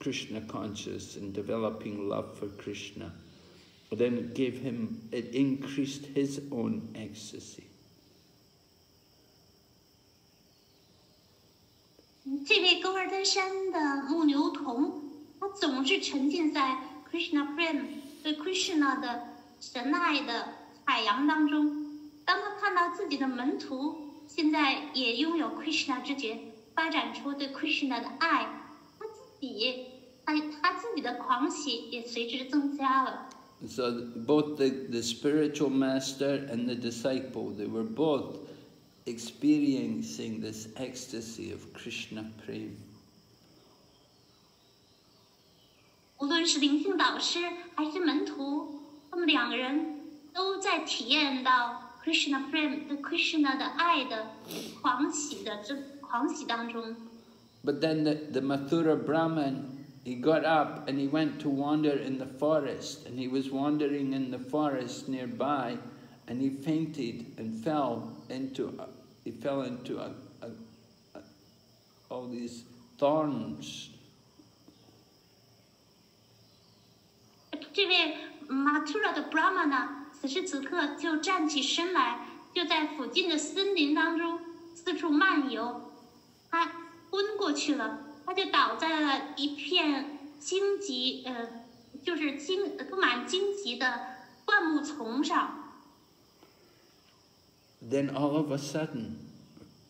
Krishna conscious and developing love for Krishna. But then it gave him it increased his own ecstasy. 这位高尔丹山的牧牛童，他总是沉浸在 Krishna Prem 对 Krishna 的神爱的海洋当中。当他看到自己的门徒现在也拥有 Krishna 之觉，发展出对 Krishna 的爱，他自己，他他自己的狂喜也随之增加了。 So both the, the spiritual master and the disciple, they were both experiencing this ecstasy of Krishna prem. 无论是灵性导师还是门徒，他们两个人都在体验到 Krishna Prem 对 Krishna 的爱的狂喜的这狂喜当中。 But then the, the Mathura Brahman, he got up and he went to wander in the forest. And he was wandering in the forest nearby and he fainted and fell into, a, he fell into a, a, a, all these thorns. 这位 Mathura 的 Brahma 呢，此时此刻就站起身来，就在附近的森林当中四处漫游。他昏过去了， 他就倒在了一片荆棘，呃，就是荆布满荆棘的灌木丛上。 Then all of a sudden,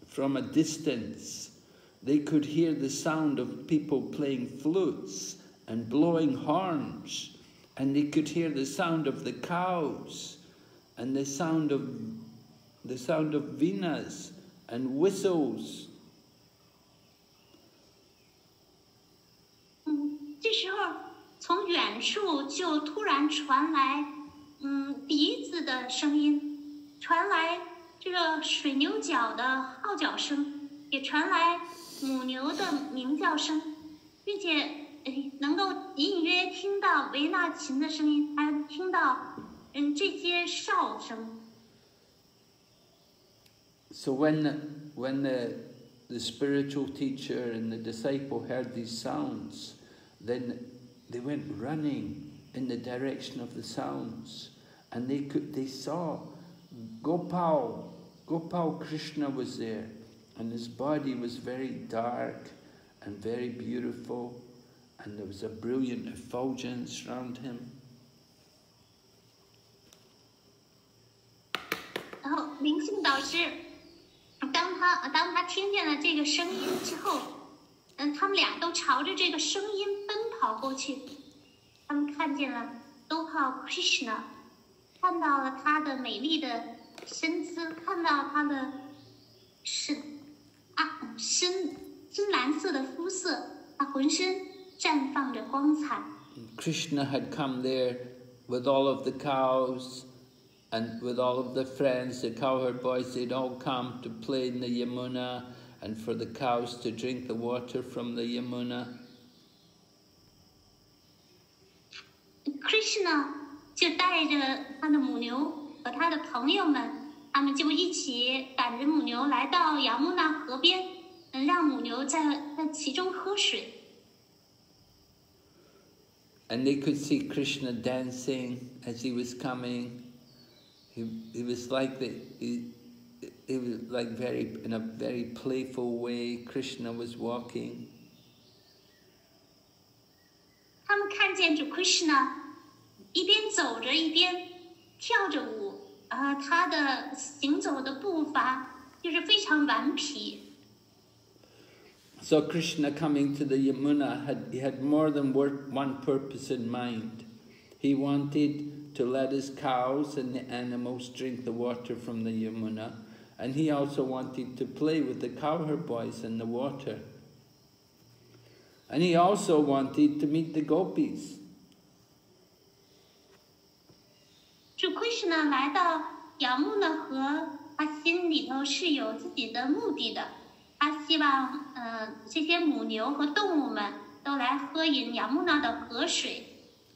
from a distance, they could hear the sound of people playing flutes and blowing horns, and they could hear the sound of the cows and the sound of the sound of venas and whistles. 传来，嗯，笛子的声音，传来这个水牛角的号角声，也传来母牛的鸣叫声，并且诶能够隐隐约约听到维纳琴的声音，还听到嗯这些哨声。So when when the, the spiritual teacher and the disciple heard these sounds, then they went running in the direction of the sounds. And they, could, they saw Gopal, Gopal Krishna was there, and his body was very dark and very beautiful, and there was a brilliant effulgence round him. Oh, 他们看见了都靠 Krishna，看到了他的美丽的身姿，看到他的深啊深深蓝色的肤色，他浑身绽放着光彩。 Krishna had come there with all of the cows and with all of the friends, the cowherd boys, they'd all come to play in the Yamuna and for the cows to drink the water from the Yamuna. Krishna 就带着他的母牛和他的朋友们，他们就一起赶着母牛来到雅穆纳河边，嗯，让母牛在在其中喝水。 And they could see Krishna dancing as he was coming. He, he was like the, he, he was like very, in a very playful way, Krishna was walking. 他们看见主 Krishna 一边走着一边跳着舞，啊、他的行走的步伐就是非常顽皮。 So Krishna coming to the Yamuna had, he had more than wor- one purpose in mind. He wanted to let his cows and the animals drink the water from the Yamuna, and he also wanted to play with the cowherd boys in the water. And he also wanted to meet the gopis. 主 Krishna 来到杨木那河，他心里头是有自己的目的的。他希望，呃，这些母牛和动物们都来喝饮杨木那的河水。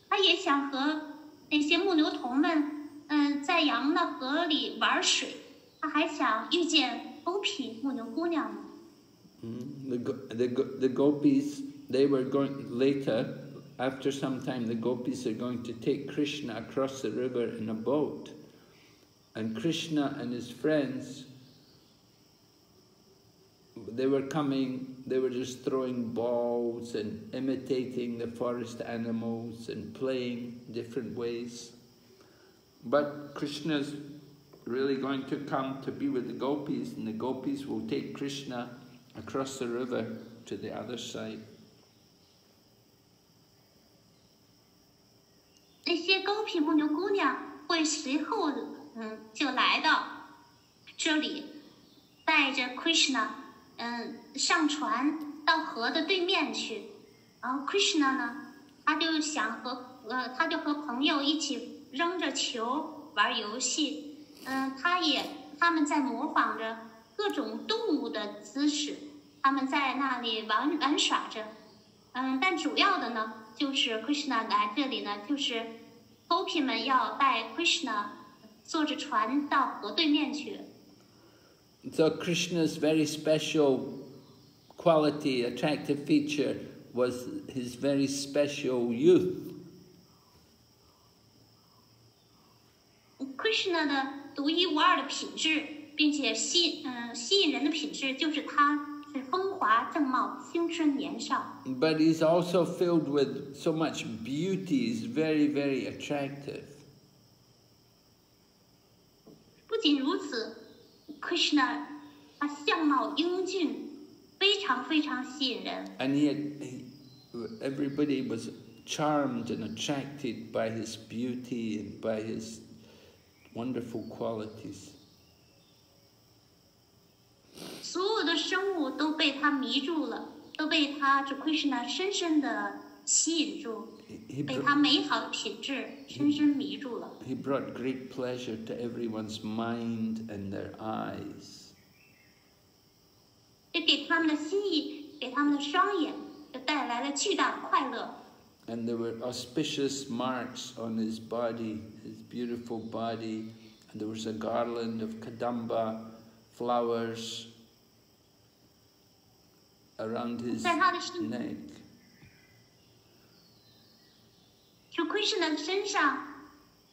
他也想和那些牧牛童们，嗯、在雅穆纳河里玩水。他还想遇见 Gopi 牧牛姑娘们。Mm, The, the, the gopis, they were going later, after some time, the gopis are going to take Krishna across the river in a boat. And Krishna and his friends, they were coming, they were just throwing balls and imitating the forest animals and playing different ways. But Krishna's really going to come to be with the gopis, and the gopis will take Krishna across the river to the other side. 会随后，嗯，就来到这里，带着 Krishna，嗯，上船到河的对面去。然后 Krishna 呢，他就想和呃，他就和朋友一起扔着球玩游戏。嗯，他也他们在模仿着各种动物的姿势，他们在那里玩玩耍着。嗯，但主要的呢，就是 Krishna 来这里呢，就是Gopi 们要带 Krishna 坐着船到河对面去。 So Krishna's very special quality, attractive feature was his very special youth. Krishna 的独一无二的品质，并且吸嗯、吸引人的品质，就是他 是风华正茂、青春年少。 But he's also filled with so much beauty, he's very, very attractive. 不仅如此，Krishna 他相貌英俊，非常非常吸引人。 And he had, he, everybody was charmed and attracted by his beauty and by his wonderful qualities. 所有的生物都被他迷住了，都被他这 Krishna 深深的吸引住， He, he, 被 br- 他美好的品质深深迷住了。 he brought great pleasure to everyone's mind and their eyes. 这给他们的心意，给他们的双眼，就带来了巨大的快乐。 And there were auspicious marks on his body, his beautiful body, and there was a garland of kadamba flowers around his 在他的身 neck. 就 Krishna 的身上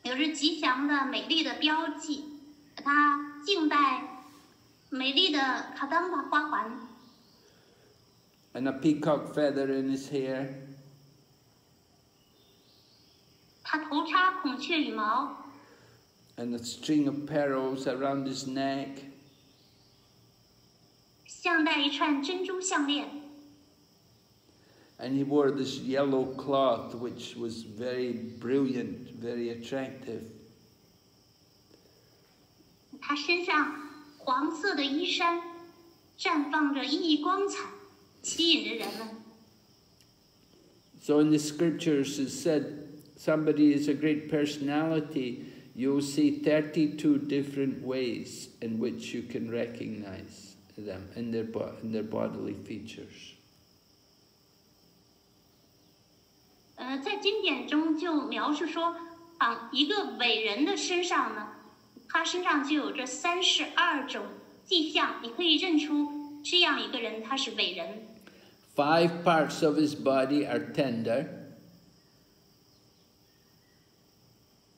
有着吉祥的美丽的标记，他颈戴美丽的卡丹巴花环， and a peacock feather in his hair, 他头插孔雀羽毛， and a string of pearls around his neck. 项带一串珍珠项链， And he wore this yellow cloth, which was very brilliant, very attractive. 他身上黄色的衣衫绽放着熠熠光彩，吸引着人们。 So in the scriptures it said, somebody is a great personality, you'll see 32 different ways in which you can recognize them in their, bo- in their bodily features. 呃，在经典中就描述说，啊，一个伟人的身上呢，他身上就有这三十二种迹象，你可以认出这样一个人他是伟人。 Five parts of his body are tender,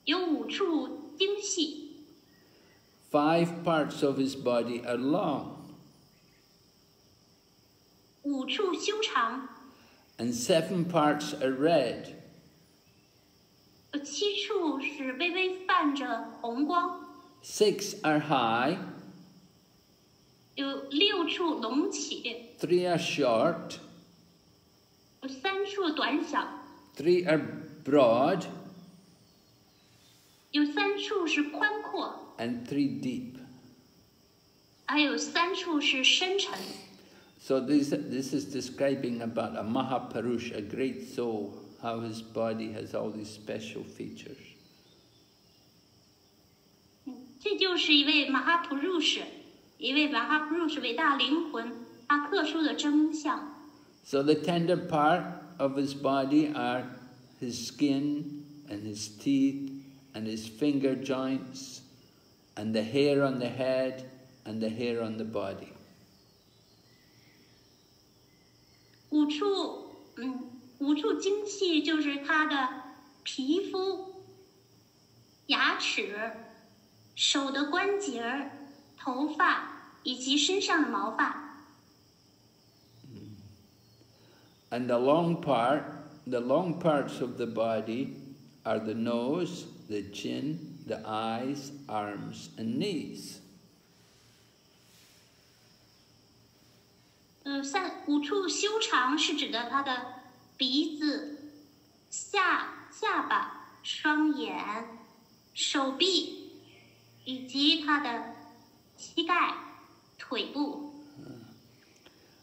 有五处精细， five parts of his body are long, 五处修长， and seven parts are red. 有七处是微微泛着红光， Six are high, 有六处隆起， three are short, 有三处短小， three are broad, 有三处是宽阔， and three deep. 还有三处是深沉。 So this, this is describing about a Mahapurush, a great soul, how his body has all these special features. 这就是一位马哈普入士，一位马哈普入士伟大灵魂，他特殊的真相。 So the tender part of his body are his skin and his teeth and his finger joints and the hair on the head and the hair on the body. 五处，嗯，五处精细就是他的皮肤、牙齿、手的关节儿、头发以及身上的毛发。 And the long part, the long parts of the body are the nose, the chin, the eyes, arms and knees. 呃，三五处修长是指的他的鼻子、下下巴、双眼、手臂，以及他的膝盖、腿部。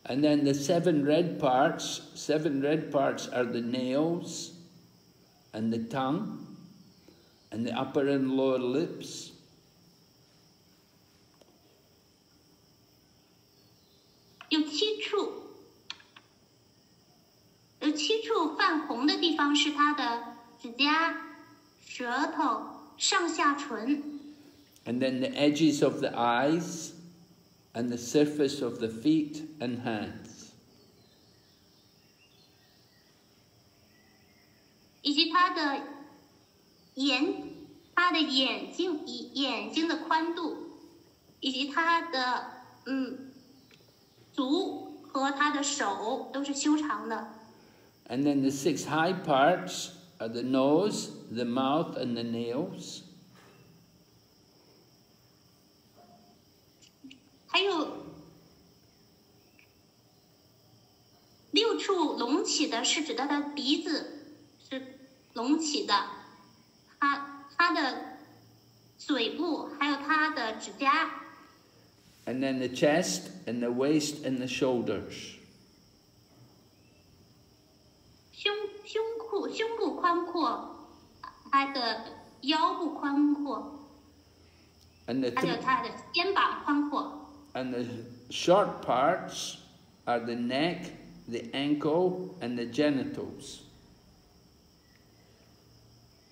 And then the seven red parts, seven red parts are the nails and the tongue and the upper and lower lips. 有七处，有七处泛红的地方是他的指甲、舌头、上下唇，And then the edges of the eyes and the surface of the feet and hands. 以及他的眼、他的眼睛、以眼睛的宽度，以及他的嗯足和他的手都是修长的。And then the six high parts are the nose, the mouth and the nails. 还有六处隆起的是指他的鼻子是隆起的，他他的嘴部还有他的指甲，And then the chest and the waist and the shoulders. 胸胸部胸部宽阔，他的腰部宽阔， And the, 还有 three, 他的肩膀宽阔。 and the short parts are the neck, the ankle and the genitals.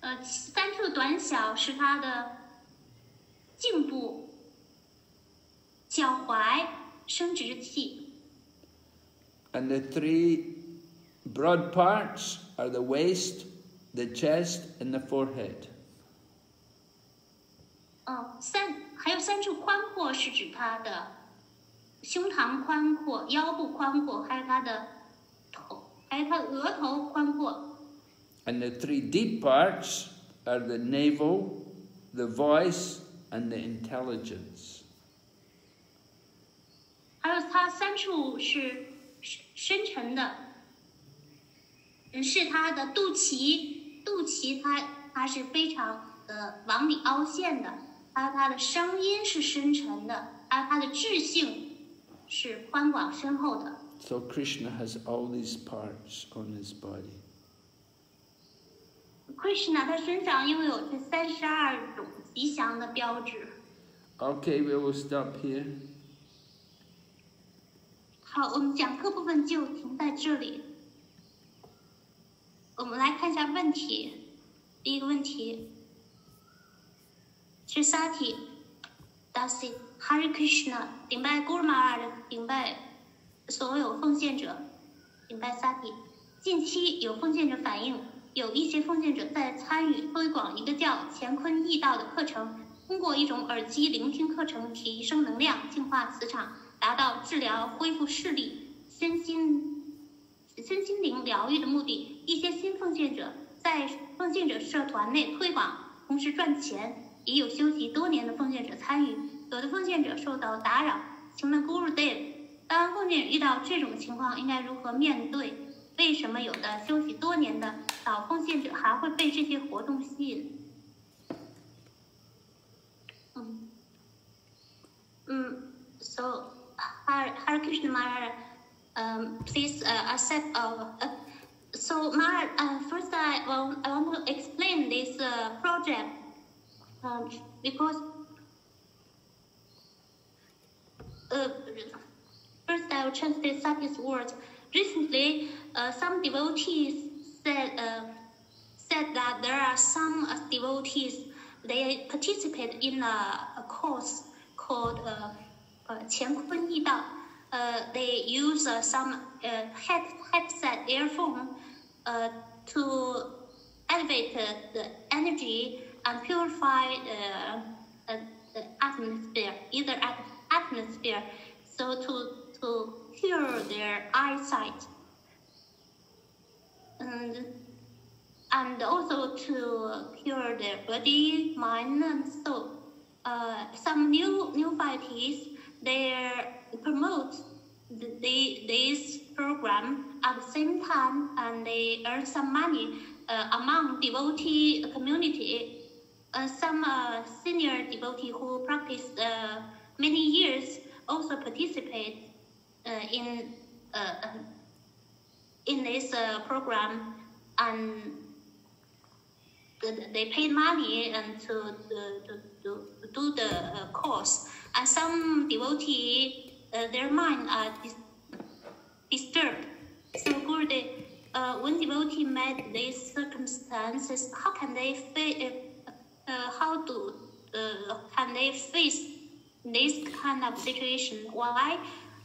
呃，三处短小是他的 脚踝、生殖器。 And the three broad parts are the waist, the chest and the forehead. 嗯，三还有三处宽阔是指他的胸膛宽阔、腰部宽阔，还有他的头，还有他额头宽阔。 And the three deep parts are the navel, the voice and the intelligence. 还有它三处是深深沉的，嗯，是它的肚脐，肚脐它它是非常呃往里凹陷的，还有它的声音是深沉的，还有它的智性是宽广深厚的。So Krishna has all these parts on his body. Krishna 他身上拥有这三十二种吉祥的标志。Okay, we will stop here. 好，我们讲课部分就停在这里。我们来看一下问题。第一个问题是 Sati Dasi Hari Krishna 顶拜 Guru Maharaj 顶拜所有奉献者，顶拜 Sati。近期有奉献者反映，有一些奉献者在参与推广一个叫乾坤易道的课程，通过一种耳机聆听课程提升能量、净化磁场，达到治疗、恢复视力、身心身心灵疗愈的目的。一些新奉献者在奉献者社团内推广，同时赚钱，也有修习多年的奉献者参与。有的奉献者受到打扰，请问 Guru Dave，当奉献者遇到这种情况，应该如何面对？为什么有的休息多年的老奉献者还会被这些活动吸引？嗯嗯，So Hare Hare Krishna Maharaj, um, please uh, accept uh, so Maharaj, uh, first I, well, I want to explain this uh, project um, because uh, first I will translate Sati's words. Recently, uh, some devotees said said that there are some devotees they participate in a, a course called uh, 干坤易道. Uh, they use uh, some uh, head, headset earphone uh, to elevate uh, the energy and purify uh, uh, the atmosphere, either at- atmosphere, so to to cure their eyesight, and and also to cure their body, mind, and soul. Uh, some new new devotees they promote the, this program at the same time and they earn some money uh, among devotee community. Uh, some uh, senior devotee who practiced uh, many years also participate uh, in uh, in this program and they pay money and to, to, to, to do the uh, course. And some devotee, uh, their mind are dis- disturbed. So Gurudev, uh, when devotee met these circumstances, how can they face? Uh, uh, how do uh, can they face this kind of situation? Why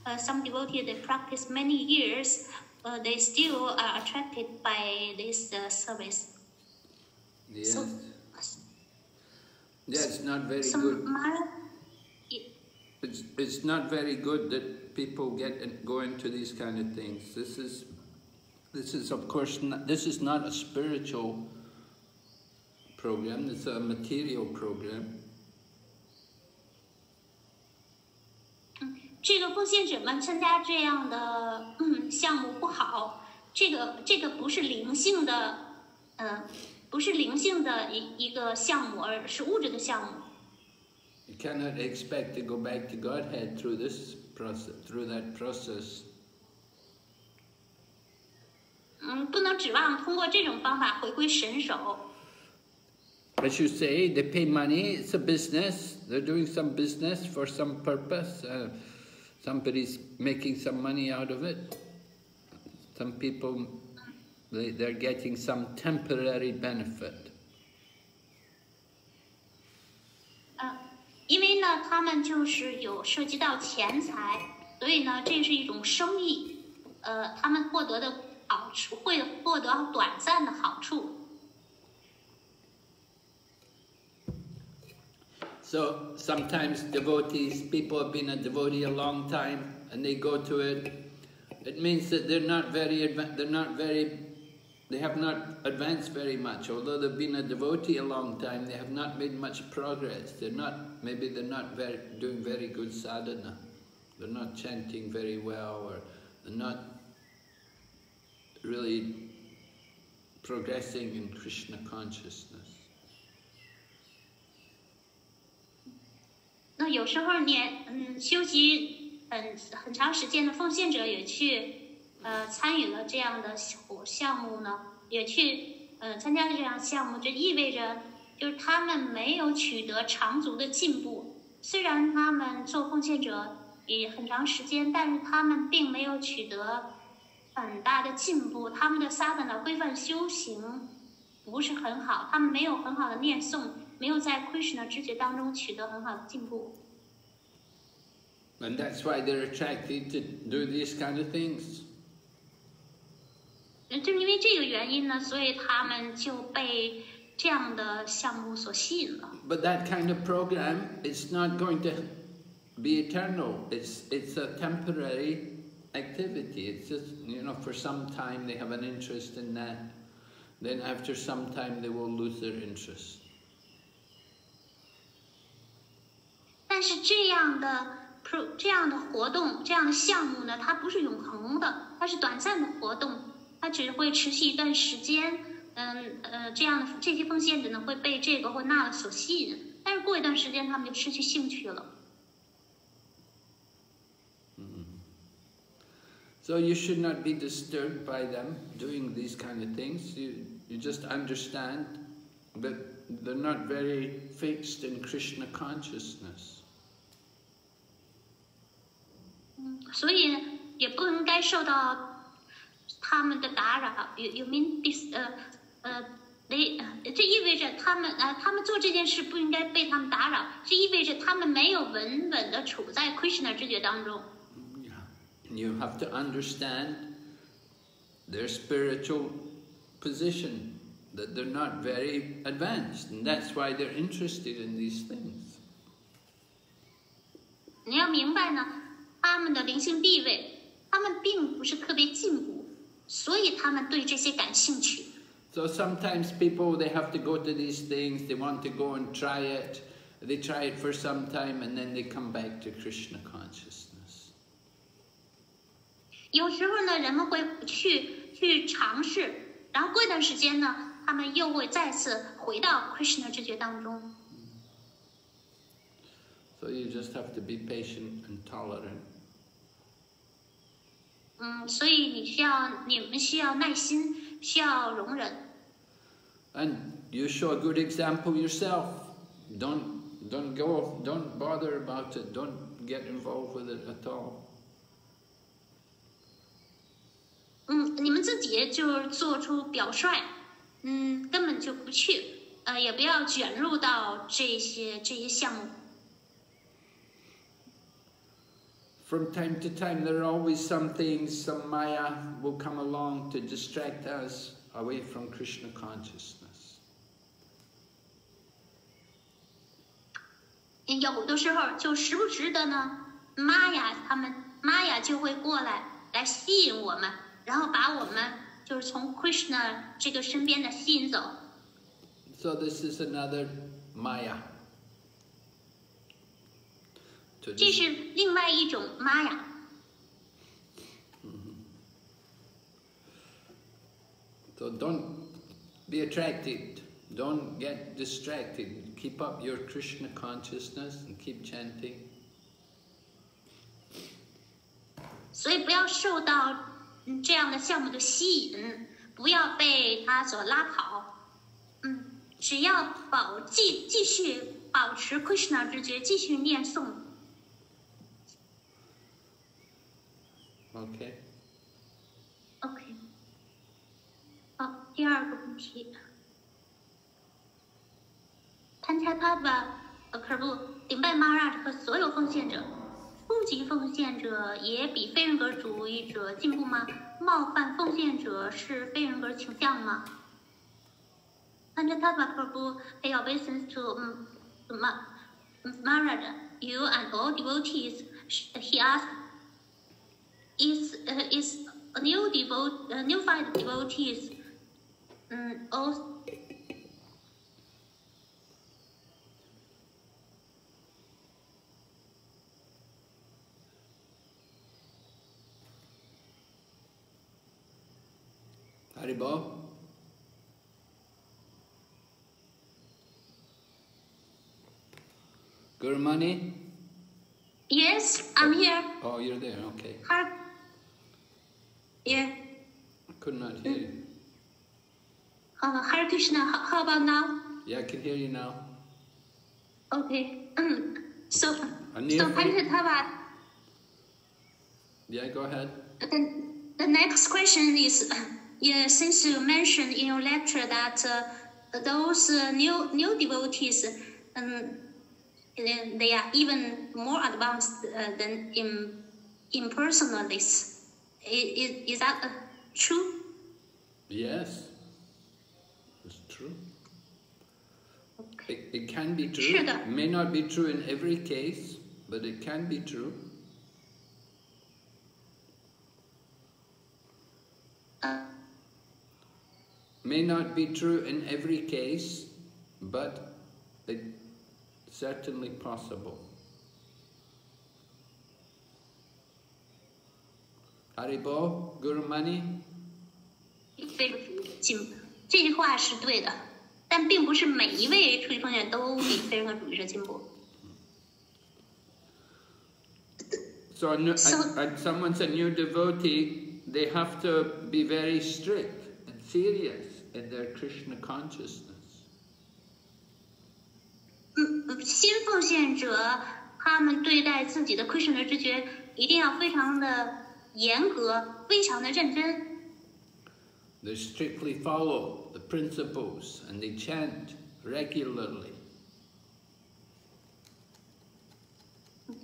uh, some devotee they practice many years, they still are attracted by this uh, service. Yes. So, Yeah, it's not very so good. Mara, It's, it's not very good that people get and go into these kind of things. This is, this is of course, not, this is not a spiritual program. It's a material program. 这个奉献者们参加这样的嗯项目不好，这个这个不是灵性的，嗯、不是灵性的一一个项目，而是物质的项目。 You cannot expect to go back to Godhead through this process, through that process. 嗯，不能指望通过这种方法回归神手。 As you say, they pay money, it's a business, they're doing some business for some purpose. Uh, somebody's making some money out of it. Some people, they, they're getting some temporary benefit. 嗯， 因为呢，他们就是有涉及到钱财，所以呢，这是一种生意。呃，他们获得的好处会获得短暂的好处。 So sometimes devotees, people have been a devotee a long time, and they go to it. It means that they're not very, adva- they're not very, they have not advanced very much. Although they've been a devotee a long time, they have not made much progress. They're not, maybe they're not very, doing very good sadhana. They're not chanting very well or they're not really progressing in Krishna consciousness. 那有时候你嗯修习很很长时间的奉献者也去 呃参与了这样的活项目呢，也去呃参加了这样项目，就意味着就是他们没有取得长足的进步。虽然他们做奉献者也很长时间，但是他们并没有取得很大的进步。他们的萨达的规范修行不是很好，他们没有很好的念诵，没有在 Krishna 知觉当中取得很好的进步。And that's why they're attracted to do these kind of things. 正因为这个原因呢，所以他们就被这样的项目所吸引了。But that kind of program is not going to be eternal. It's it's a temporary activity. It's just you know for some time they have an interest in that. Then after some time they will lose their interest. 但是这样的 pro 这样的活动，这样的项目呢，它不是永恒的，它是短暂的活动。它只会持续一段时间，嗯呃，这样的这些奉献者呢会被这个或那个所吸引，但是过一段时间他们就失去兴趣了。嗯，So you should not be disturbed by them doing these kind of things. You you just understand that they're not very fixed in Krishna consciousness. 嗯，所以也不应该受到。他们的打扰有有 mean this 呃呃 they 这意味着他们呃他们做这件事不应该被他们打扰，这意味着他们没有稳稳的处在 Krishna 知觉当中。You have to understand their spiritual position, that they're not very advanced, and that's why they're interested in these things. 你要明白呢，他们的灵性地位，他们并不是特别进步。所以他们对这些感兴趣。So sometimes people they have to go to these things, they want to go and try it. They try it for some time and then they come back to Krishna consciousness. 有时候呢，人们会去去尝试，然后过一段时间呢，他们又会再次回到 Krishna 知觉当中。So you just have to be patient and tolerant. 嗯，所以你需要，你们需要耐心，需要容忍。And you show a good example yourself. Don't don't go, don't bother about it. Don't get involved with it at all. 嗯，你们自己就做出表率，嗯，根本就不去，呃，也不要卷入到这些这些项目。From time to time, there are always some things, some maya will come along to distract us away from Krishna consciousness. 有的时候就时不时的呢，玛雅他们玛雅就会过来来吸引我们，然后把我们就是从 Krishna 这个身边的吸引走。So this is another maya. 这是另外一种玛雅。So don't be attracted, don't get distracted. Keep up your Krishna consciousness and keep chanting. 所以不要受到这样的项目的吸引，不要被他所拉跑。嗯，只要保继继续保持 Krishna 知觉，继续念诵。OK。OK。好，第二个问题。潘恰塔巴呃克布顶拜玛拉和所有奉献者，初级奉献者也比非人格主义者进步吗？冒犯奉献者是非人格倾向吗？潘恰塔巴克布 pay obeisance to Maharaj, you and all devotees. He asked. Is uh, is a new devote uh, new five devotees 嗯，also Haribol? Gurmani? yes, I'm here. Oh, you're there, okay. Har yeah. I could not hear you. Uh, Hare Krishna, how, how about now? Yeah, I can hear you now. Okay. Mm. So, so Panchatavat, Yeah, go ahead. the, the next question is, uh, yeah, since you mentioned in your lecture that uh, those uh, new new devotees, um, they they are even more advanced uh, than in impersonalists. Is, is, that true? Yes, it's true. Okay. It, it can be true. May not be true in every case, but it can be true. Uh, May not be true in every case, but it's certainly possible. Haribol, Guru Mani。这句话是对的，但并不是每一位出席奉献都比非人格主义者进步。So, a new, so I, I, someone said, new devotee, they have to be very strict and serious in their Krishna consciousness. Mm, mm, 新奉献者，他们对待自己的严格，非常的认真。They strictly follow the principles and they chant regularly.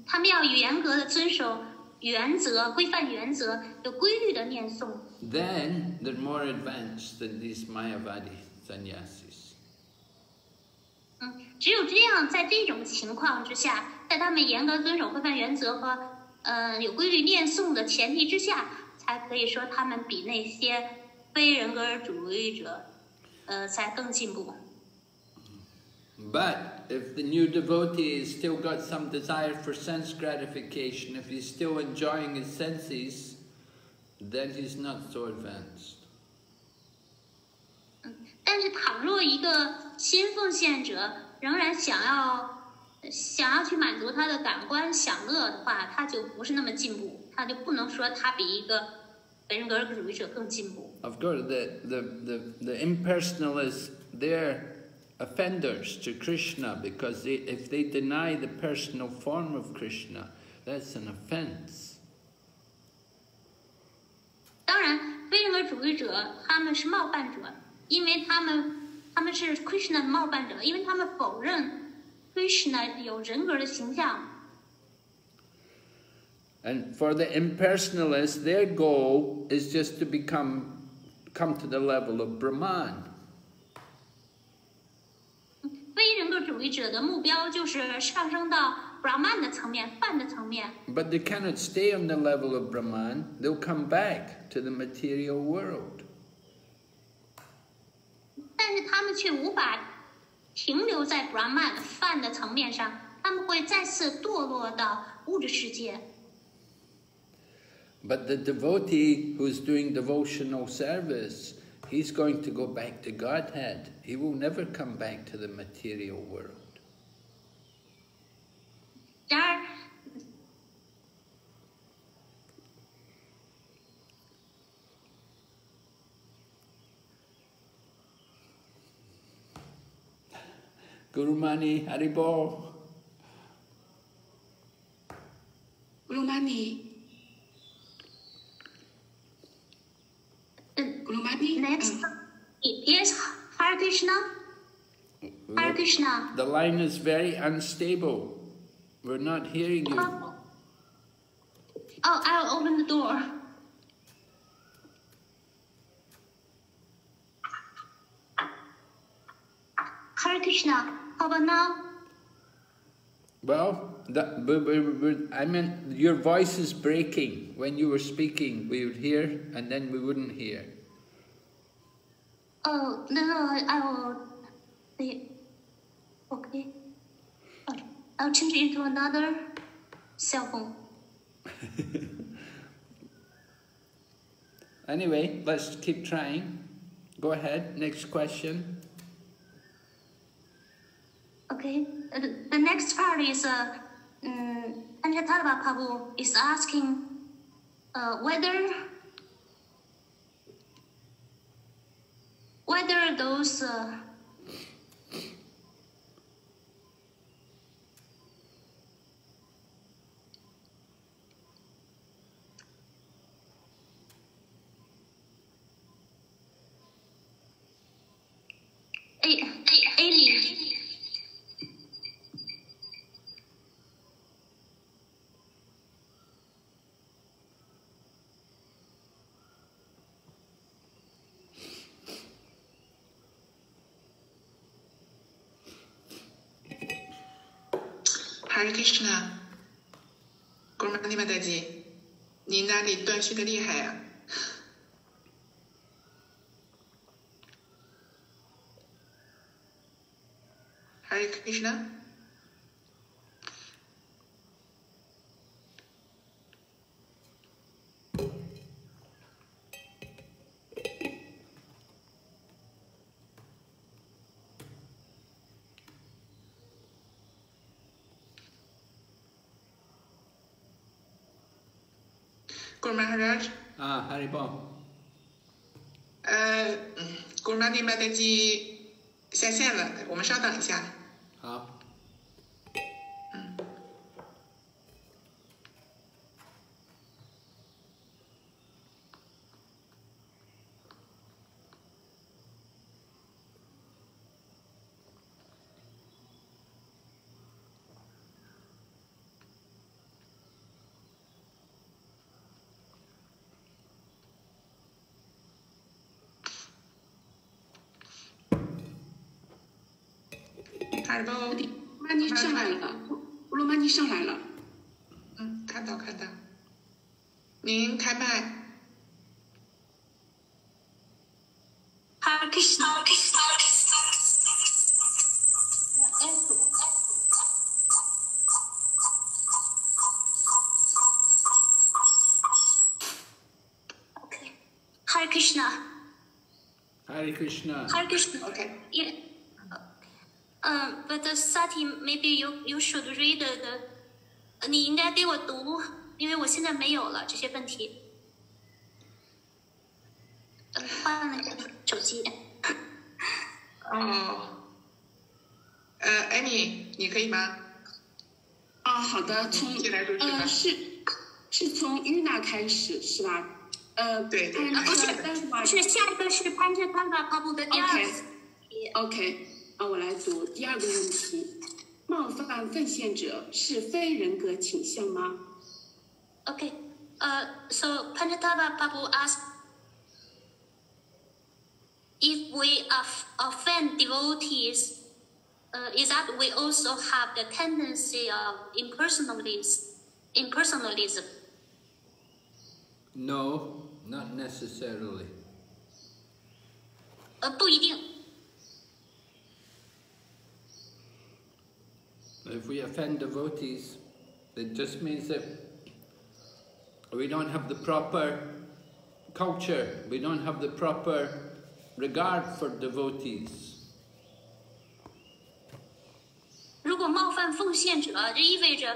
他们要严格的遵守原则、规范原则，有规律的念诵。Then they're more advanced than these Mayavadi sannyasis. 嗯，只有这样，在这种情况之下，在他们严格遵守规范原则和呃有规律念诵的前提之下，才可以说他们比那些非人格主义者，呃，才更进步。But if the new devotee has still got some desire for sense gratification, if he's still enjoying his senses, then he's not so advanced. 但是，倘若一个新奉献者仍然想要想要去满足他的感官享乐的话，他就不是那么进步，他就不能说他比一个非人格主义者更进步。Of course, the, the, the, the impersonalists, they're offenders to Krishna because they, if they deny the personal form of Krishna, that's an offense. 当然，非人格主义者他们是冒犯者，因为他们他们是 Krishna 的冒犯者，因为他们否认 Krishna 有人格的形象。 And for the impersonalists, their goal is just to become, come to the level of Brahman. 非人格主义者的目标就是上升到 Brahman 的层面、梵的层面， But they cannot stay on the level of Brahman, they'll come back to the material world. 但是他们却无法 停留在 Brahman 梵的层面上，他们会再次堕落到物质世界。 But the devotee who's doing devotional service, he's going to go back to Godhead. He will never come back to the material world. 然而， Gurumani Haribol. Guru Mani, 嗯 Guru Mani,，next uh, uh, 呃 yes Hare Krishna Hare Krishna。The line is very unstable. We're not hearing you. Oh, I'll open the door. Hare Krishna, how about now? Well, that, we, we, we, I mean, your voice is breaking. When you were speaking, we would hear and then we wouldn't hear. Oh, no, I will. Okay. I'll change it to another cell phone. Anyway, let's keep trying. Go ahead, next question. Okay. Uh, the, next part is uh, um, Panchatalpa Prabhu is asking uh, whether whether those uh, A A alien. Hare Krishna，古玛尼玛大姐，你哪里断续的厉害呀、Hare Krishna，古玛哈拉，Ah, Haribol. 呃，嗯古玛尼玛大姐下线了，我们稍等一下。Ah. 哈尔包，曼妮上来了，布罗曼妮上来了。嗯，看到看到。您开麦。你应该给我读，因为我现在没有了这些问题。呃换了手机。哦，呃，艾米，你可以吗？啊，好的，从你来就是吧呃是是从 Yuna 开始是吧？呃，对对潘不是不是下一个是潘彻潘巴帕布的第二个 OK OK，啊，我来读第二个问题：冒犯奉献者是非人格倾向吗？ Okay. Uh, so Panchatattva Prabhu asked if we off- offend devotees, uh, is that we also have the tendency of impersonalism? Impersonalism. No, not necessarily. 呃，不一定。 If we offend devotees, it just means that we don't have the proper culture, we don't have the proper regard for devotees. 如果冒犯奉献者，这意味着，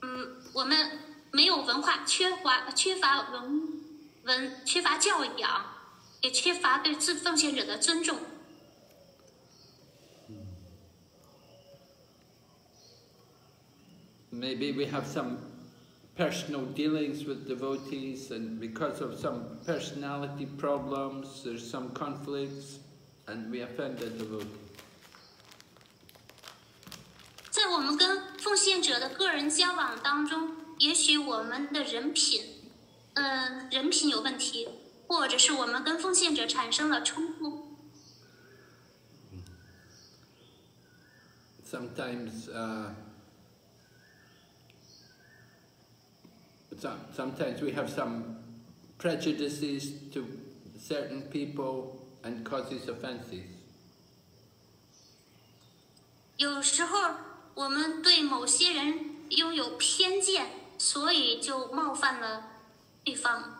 嗯，我们没有文化，缺乏缺乏文文，缺乏教养，也缺乏对自奉献者的尊重。 Maybe we have some personal dealings with devotees, and because of some personality problems, there's some conflicts, and we offend a devotee. 在我们跟奉献者的个人交往当中，也许我们的人品，呃，人品有问题，或者是我们跟奉献者产生了冲突。 sometimes uh, some, sometimes we have some prejudices to certain people and causes offenses. 有时候我们对某些人拥有偏见，所以就冒犯了对方。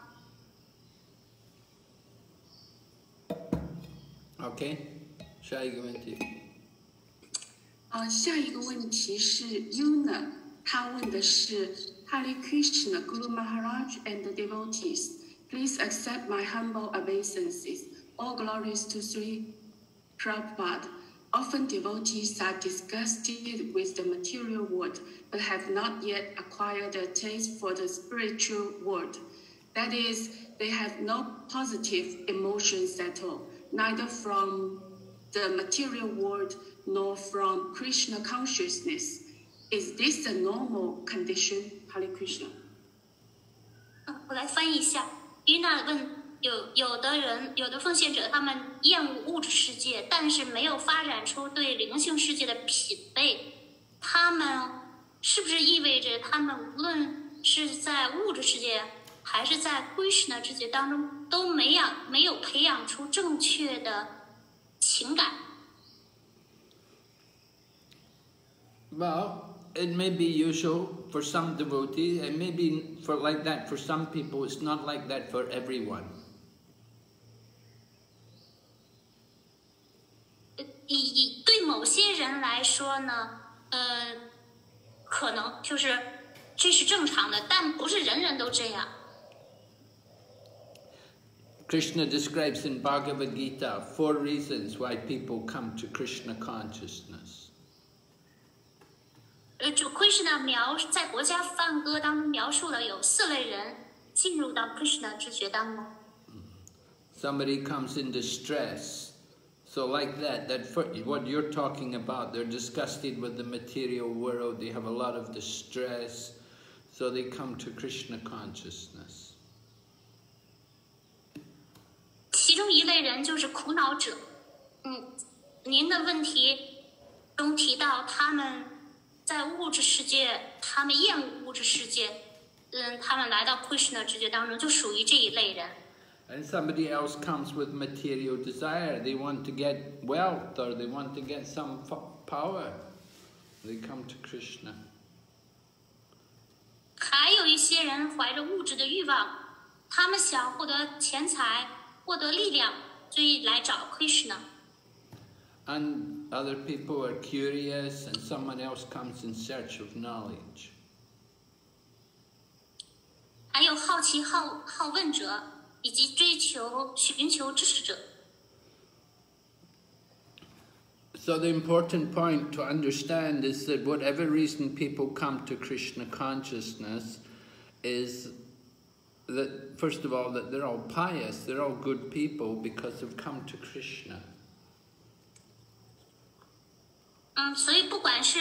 Okay? 下一个问题。啊，下一个问题是 Yuna，他问的是 Hare Krishna Guru Maharaj and the devotees, please accept my humble obeisances. All glories to Sri Prabhupada. Often devotees are disgusted with the material world, but have not yet acquired a taste for the spiritual world. That is, they have no positive emotions at all, neither from the material world nor from Krishna consciousness. Is this a normal condition, Hare Krishna? 嗯，我来翻译一下。伊娜问：有有的人，有的奉献者，他们厌恶物质世界，但是没有发展出对灵性世界的品味。他们是不是意味着他们无论是在物质世界，还是在 Krishna 世界当中，都没养没有培养出正确的情感？Well, it may be usual for some devotees, It may be for like that for some people, it's not like that for everyone. Krishna describes in Bhagavad Gita four reasons why people come to Krishna consciousness. 呃，主 Krishna 描在国家梵歌当中描述了有四类人进入到 Krishna 知觉当中。Somebody comes in distress. So like that, that for, what you're talking about, they're disgusted with the material world, they have a lot of distress, so they come to Krishna consciousness. 其中一类人就是苦恼者。嗯，您的问题中提到他们在物质世界，他们厌恶物质世界，嗯，他们来到 Krishna 直觉当中，就属于这一类人。And somebody else comes with material desire. They want to get wealth or they want to get some power. They come to Krishna. 还有一些人怀着物质的欲望，他们想获得钱财、获得力量，所以来找 Krishna。And other people are curious and someone else comes in search of knowledge. 还有好奇好好问者，以及追求寻求知识者。 So the important point to understand is that whatever reason people come to Krishna consciousness is that first of all that they're all pious, they're all good people because they've come to Krishna. 嗯，所以不管是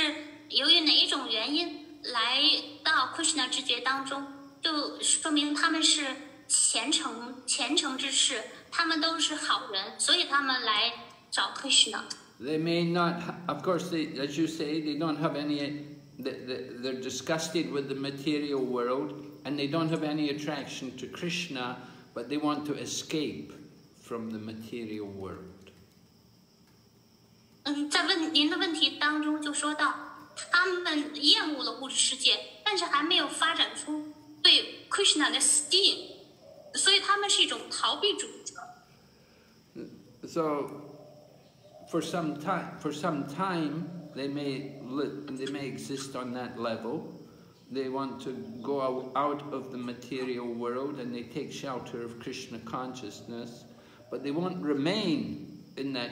由于哪一种原因来到 Krishna 知觉当中，就说明他们是虔诚虔诚之士，他们都是好人，所以他们来找 Krishna。 They may not, ha- of course, they, as you say, they don't have any, they, they, they're disgusted with the material world and they don't have any attraction to Krishna, but they want to escape from the material world. 嗯，在问您的问题当中就说到，他们厌恶了物质世界，但是还没有发展出对 Krishna 的 steam，所以他们是一种逃避主义者。 So, for some time, for some time, they may li- they may exist on that level. They want to go ou- out of the material world and they take shelter of Krishna consciousness, but they won't remain in that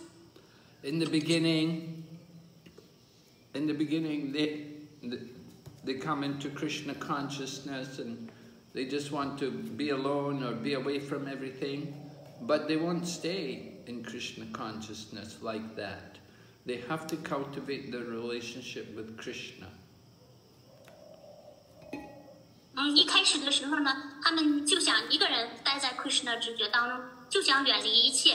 In the beginning, in the beginning, they, they come into Krishna consciousness and they just want to be alone or be away from everything, but they won't stay in Krishna consciousness like that. They have to cultivate their relationship with Krishna. 嗯，一开始的时候呢，他们就想一个人待在 Krishna 直觉当中，就想远离一切。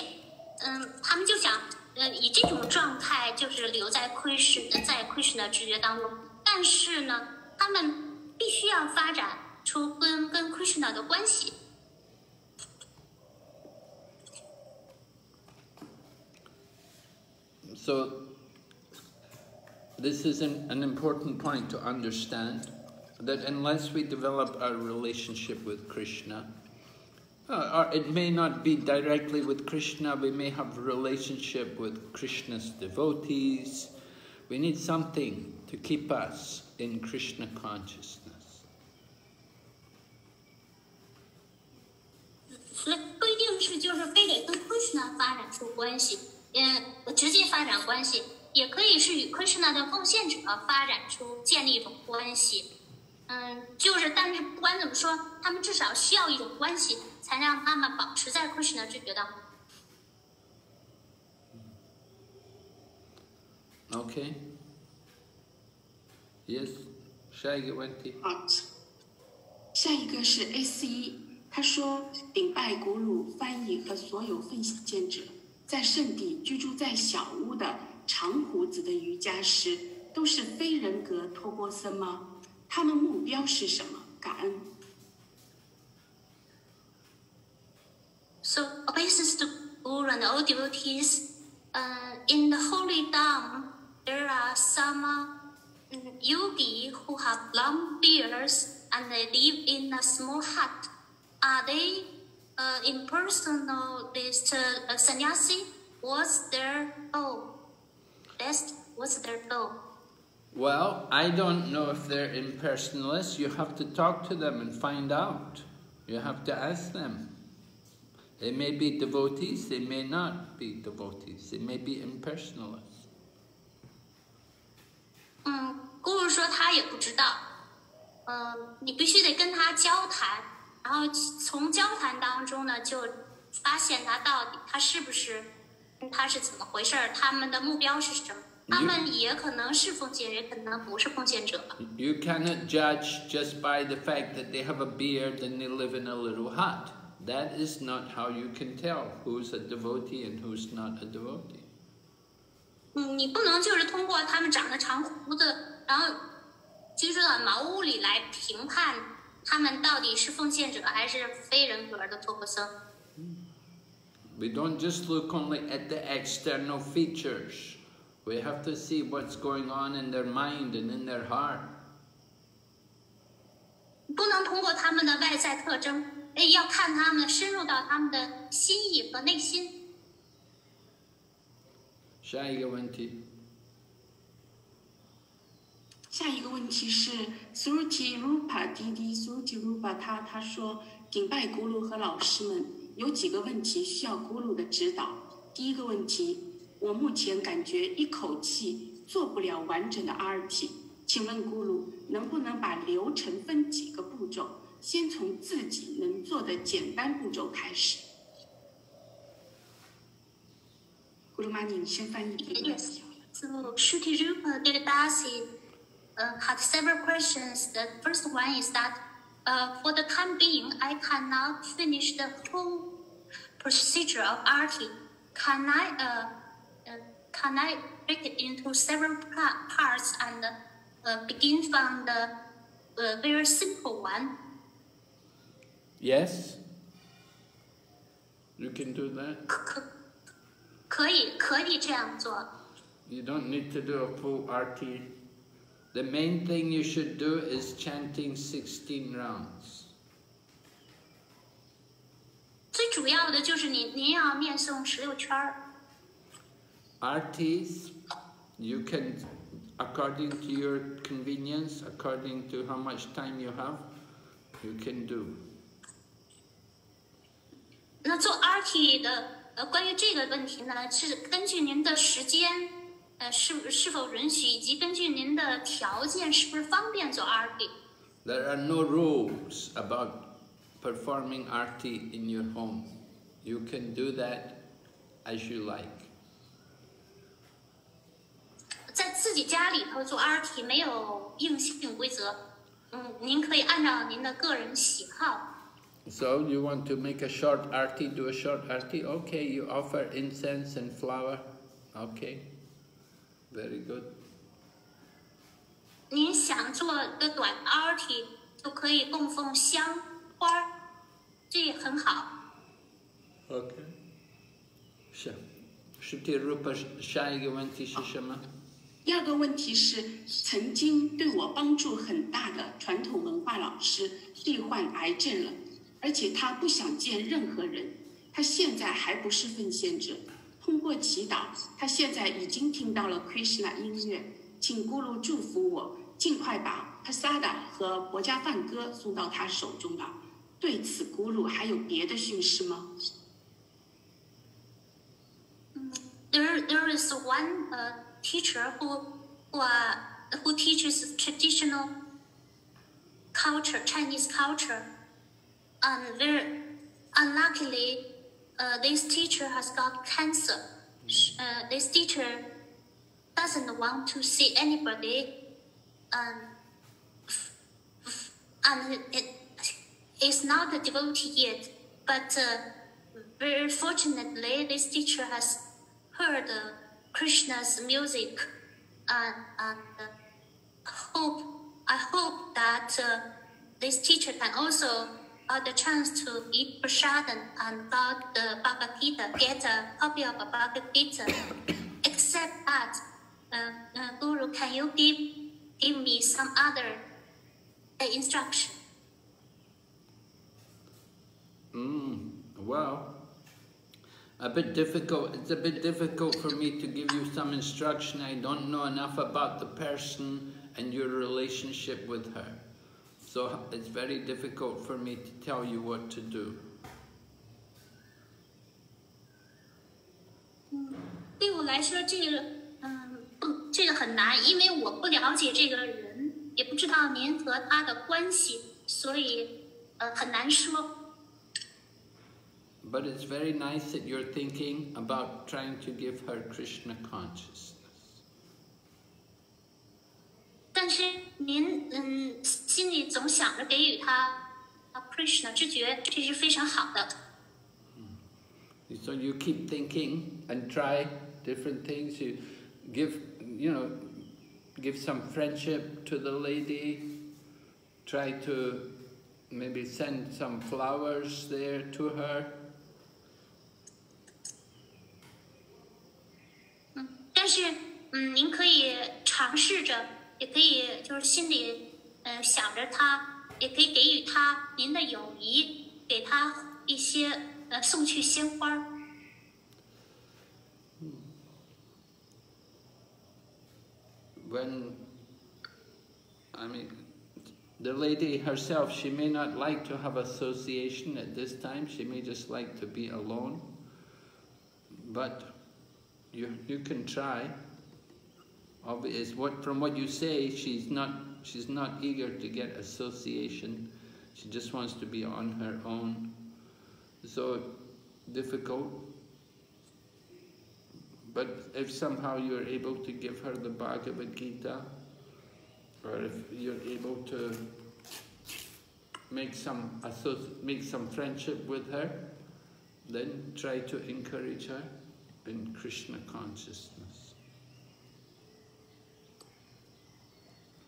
嗯，他们就想， 呃，以这种状态就是留在奎什的在窥视的直觉当中。但是呢，他们必须要发展出跟跟窥视的关系。So, this is an, an important point to understand that unless we develop our relationship with Krishna, uh, or it may not be directly with Krishna, we may have a relationship with Krishna's devotees. We need something to keep us in Krishna consciousness. 那不一定是就是非得跟 Krishna 发展出关系，嗯，直接发展关系，也可以是与 Krishna 的奉献者发展出建立一种关系。 嗯，就是但是不管怎么说，他们至少需要一种关系，才让他们保持在 Krishna 直觉当中。Okay? Yes? Shagyavanti? 好，下一个是 A C 一，他说顶拜古鲁翻译和所有奉献者，在圣地居住在小屋的长胡子的瑜伽师，都是非人格托钵僧吗？他们目标是什么？感恩。So obeisance to Guru and all devotees, uh, in the holy dham, there are some uh, yogi who have long beards and they live in a small hut. Are they uh, impersonal this uh, sannyasi? What's their goal? That's what's their goal? Well, I don't know if they're impersonalists. You have to talk to them and find out. You have to ask them. They may be devotees, they may not be devotees. They may be impersonalists. 嗯，姑姑说她也不知道，嗯，你必须得跟他交谈，然后从交谈当中呢，就发现他到底他是不是，他是怎么回事儿，他们的目标是什么？ 他们也可能是奉献人，也可能不是奉献者。 You cannot judge just by the fact that they have a beard and they live in a little hut. That is not how you can tell who's a devotee and who's not a devotee. 嗯，你不能就是通过他们长得长胡子，然后居住在茅屋里来评判他们到底是奉献者还是非人格的托钵僧。 We don't just look only at the external features. We have to see what's going on in their mind and in their heart. 不能通过他们的外在特征，哎，要看他们深入到他们的心意和内心。Shaigavanti. 下一个问题是 Suruti Rupa 滴滴 Suruti Rupa 他他说顶拜咕噜和老师们有几个问题需要咕噜的指导。第一个问题，我目前感觉一口气做不了完整的 arti，请问咕噜能不能把流程分几个步骤，先从自己能做的简单步骤开始？咕噜妈，你先翻译一下。So Shruti Rupa Dasi uh, had several questions. The first one is that uh, for the time being, I cannot finish the whole procedure of arti. Can I? Uh, can I break it into several parts and uh, begin from the uh, very simple one. Yes. You can do that. 可可以可以这样做。You don't need to do a full arti. The main thing you should do is chanting 16 rounds. 最主要的就是你您要念诵十六圈儿。artists, you can, according to your convenience, according to how much time you have, you can do. 那做的，呃，关于这个问题呢，是根据您的时间，呃，是是否允许，以及根据您的条件，是不是方便做 are no rules about performing arti in your home. You can do that as you like. 在自己家里头做 RT 没有硬性规则，嗯，您可以按照您的个人喜好。So you want to make a short arti, do a short arti? Okay, you offer incense and flower. Okay, very good. 您想做个短 RT 就可以供奉香花儿，这很好。Okay. Sha. Shruti Rupa Shaigavanti Shishama. 第二个问题是，曾经对我帮助很大的传统文化老师罹患癌症了，而且他不想见任何人。他现在还不是奉献者。通过祈祷，他现在已经听到了 Krishna 音乐，请咕噜祝福我，尽快把 Pasada 和国家梵歌送到他手中吧。对此，咕噜还有别的训示吗？There, there is one uh, teacher who, who, uh, who teaches traditional culture, Chinese culture. And very unluckily, uh, this teacher has got cancer. Uh, this teacher doesn't want to see anybody. Um, and it is not a devotee yet, but uh, very fortunately, this teacher has heard uh, Krishna's music, and, and uh, hope I hope that uh, this teacher can also have the chance to eat prasadam and the Bhagavad Gita, get a copy of the Bhagavad Gita. Except that, uh, uh, Guru, can you give give me some other uh, instruction? Mm, well, a bit difficult. It's a bit difficult for me to give you some instruction. I don't know enough about the person and your relationship with her. So it's very difficult for me to tell you what to do. 对我来说，这个嗯，不，这个很难，因为我不了解这个人，也不知道您和他的关系，所以呃很难说。 But it's very nice that you're thinking about trying to give her Krishna consciousness. 但是您嗯心里总想着给予他啊 Krishna 知觉，这是非常好的。 So you keep thinking and try different things. You give, you know, give some friendship to the lady. Try to maybe send some flowers there to her. 但是嗯，您可以尝试着，也可以就是心里呃想着他，也可以给予他您的友谊，给他一些呃送去鲜花儿。 When, I mean, the lady herself, she may not like to have association at this time. She may just like to be alone. But you, you can try. Obvious, what, from what you say, she's not, she's not eager to get association. She just wants to be on her own. So difficult. But if somehow you're able to give her the Bhagavad Gita, or if you're able to make some make some friendship with her, then try to encourage her in Krishna consciousness.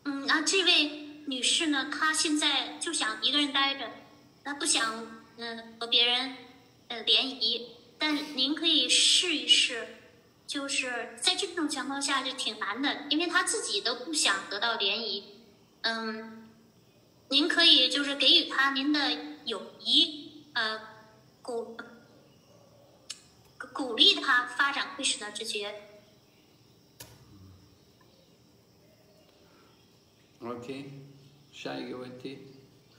嗯，那这位女士呢，她现在就想一个人待着，她不想嗯、和别人呃联谊。但您可以试一试，就是在这种情况下就挺难的，因为她自己都不想得到联谊。嗯，您可以就是给予她您的友谊，呃，鼓鼓励他发展 Krishna 之觉。Okay? Shaigavati?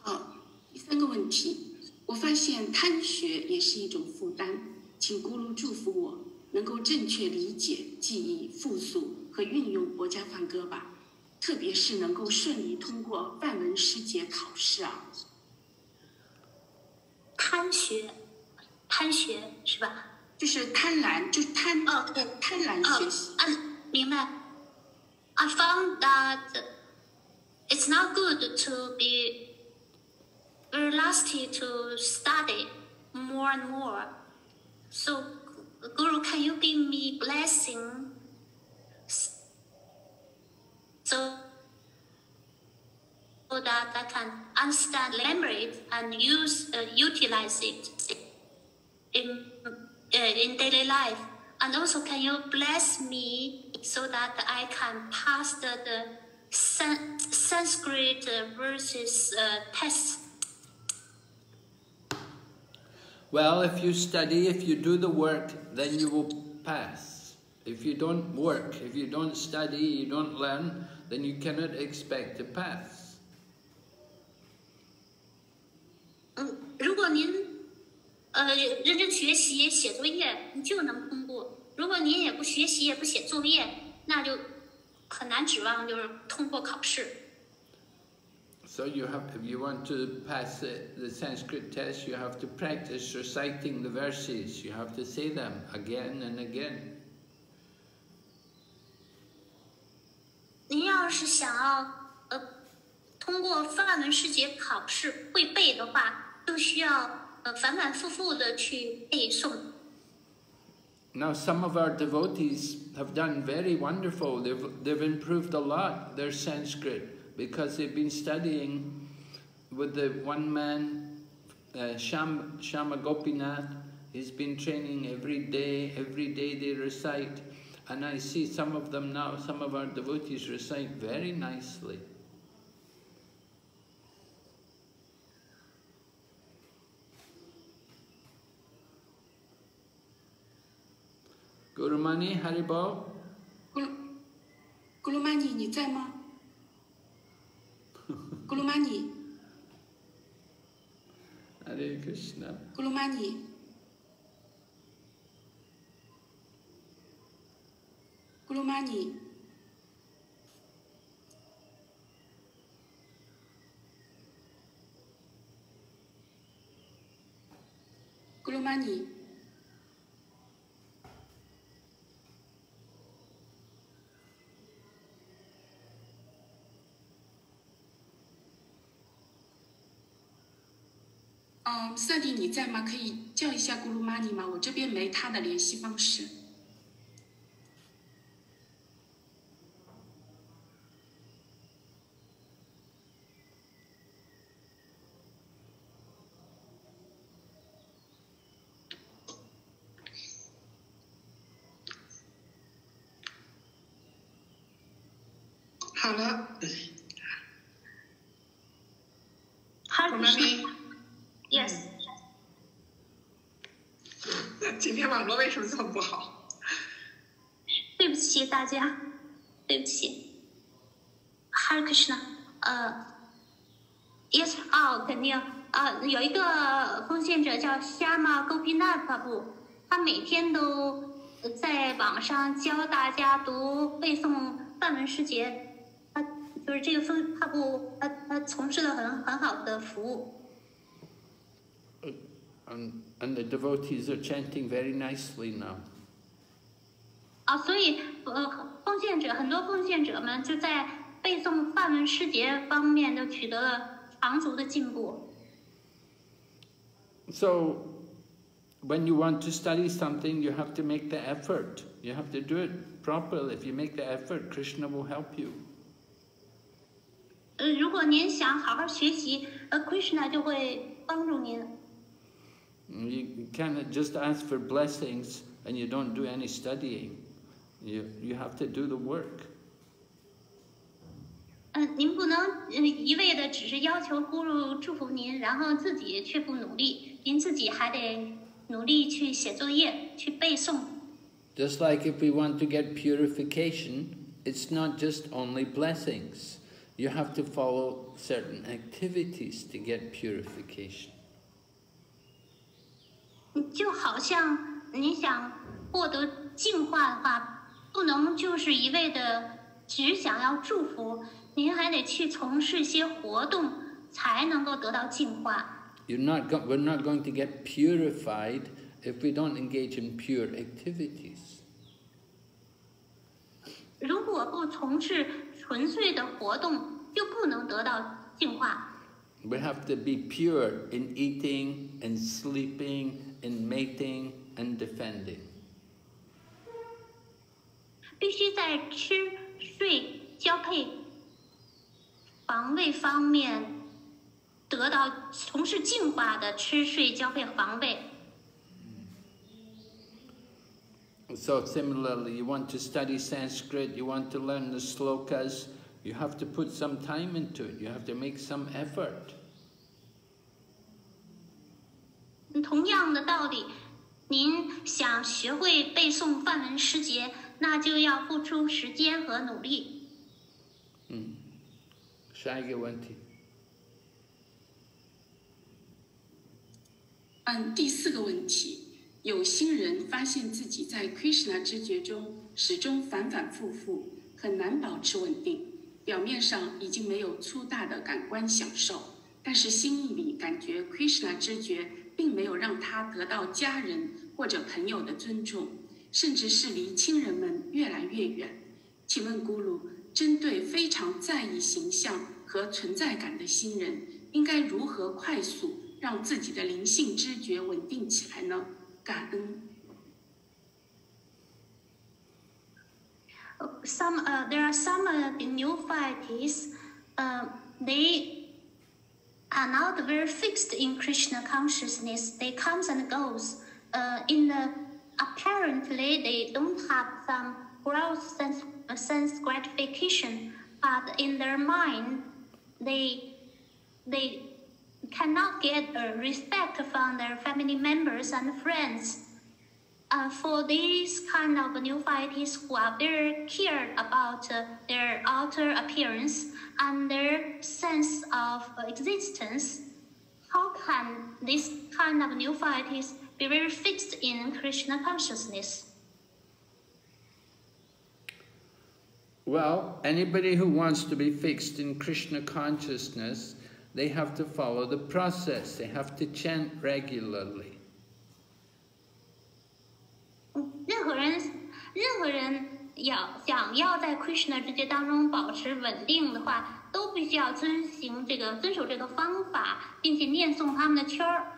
好，第三个问题，我发现贪学也是一种负担，请咕噜祝福我能够正确理解、记忆、复述和运用国家梵歌吧，特别是能够顺利通过范文师节考试啊。贪学，贪学是吧？就是贪婪，就是贪哦对贪婪哦学习。，嗯，明白。I found that it's not good to be very lusty to study more and more. So, Guru, can you give me blessing so so that I can understand, remember it, and use uh, utilize it in uh, in daily life? And also, can you bless me so that I can pass the, the San- Sanskrit uh, verses uh, test? Well, if you study, if you do the work, then you will pass. If you don't work, if you don't study, you don't learn, then you cannot expect to pass. 嗯，如果您 呃认真学习、写作业，你就能通过；如果您也不学习、也不写作业，那就很难指望就是通过考试。So you have, if you want to pass the, the Sanskrit test, you have to practice reciting the verses. You have to say them again and again. 您要是想要呃通过范文诗节考试会背的话，就需要呃反反复复的去背诵。 Now, some of our devotees have done very wonderful. They've, they've improved a lot their Sanskrit because they've been studying with the one man, uh, Sham, Shama Gopinath. He's been training every day, every day they recite. And I see some of them now, some of our devotees recite very nicely. Gurumani Haribol? 咕噜咕噜玛尼，你在吗？咕噜玛尼， Hare Krishna. 咕噜玛 嗯，萨蒂你在吗？可以叫一下咕噜玛尼吗？我这边没他的联系方式。好了，Hare 我们 Krishna. Yes. 我为什么这么不好？对不起大家，对不起。Hare Krishna，呃，Yes，哦，肯定，呃，有一个奉献者叫 Shama Gopinath Prabhu，他每天都在网上教大家读背诵范文诗节，他就是这个奉他布，他他从事了很很好的服务。And, and the devotees are chanting very nicely now. 啊，所以呃，奉献者很多奉献者们就在背诵梵文诗节方面都取得了长足的进步。 So, when you want to study something, you have to make the effort. You have to do it properly. If you make the effort, Krishna will help you. 呃，如果您想好好学习，呃，Krishna 就会帮助您。 You you cannot just ask for blessings and you don't do any studying. You, you have to do the work. 嗯、您不能呃一味的只是要求咕噜祝福您，然后自己却不努力，您自己还得努力去写作业、去背诵。 Just like if we want to get purification, it's not just only blessings. You have to follow certain activities to get purification. 就好像你想获得净化的话，不能就是一味的只想要祝福，您还得去从事些活动，才能够得到净化。You're not go- we're not going to get purified if we don't engage in pure activities. 如果不从事纯粹的活动，就不能得到净化。We have to be pure in eating, in sleeping, in mating, and defending. 必须在吃、睡、交配、防卫方面得到从事净化的吃、睡、交配、防卫。 So similarly, you want to study Sanskrit, you want to learn the slokas, you have to put some time into it, you have to make some effort. 同样的道理，您想学会背诵范文诗节，那就要付出时间和努力。Shaggy Wanti. 嗯，第四个问题，有心人发现自己在 Krishna 知觉中始终反反复复，很难保持稳定。表面上已经没有粗大的感官享受，但是心意里感觉 Krishna 知觉并没有让他得到家人或者朋友的尊重，甚至是离亲人们越来越远。请问咕噜，针对非常在意形象和存在感的新人，应该如何快速让自己的灵性知觉稳定起来呢？感恩。Some uh, there are some uh, neophytes. Uh, they are not very fixed in Krishna consciousness. They comes and goes. Uh, in the apparently they don't have some growth sense, uh, sense gratification, but in their mind they they cannot get uh, respect from their family members and friends. Uh, for these kind of neophytes who are very cared about uh, their outer appearance and their sense of existence, how can this kind of neophytes be very fixed in Krishna consciousness? Well, anybody who wants to be fixed in Krishna consciousness, they have to follow the process. They have to chant regularly. 任何人，任何人要想要在 Krishna 之界当中保持稳定的话，都必须要遵行这个遵守这个方法，并且念诵他们的圈儿。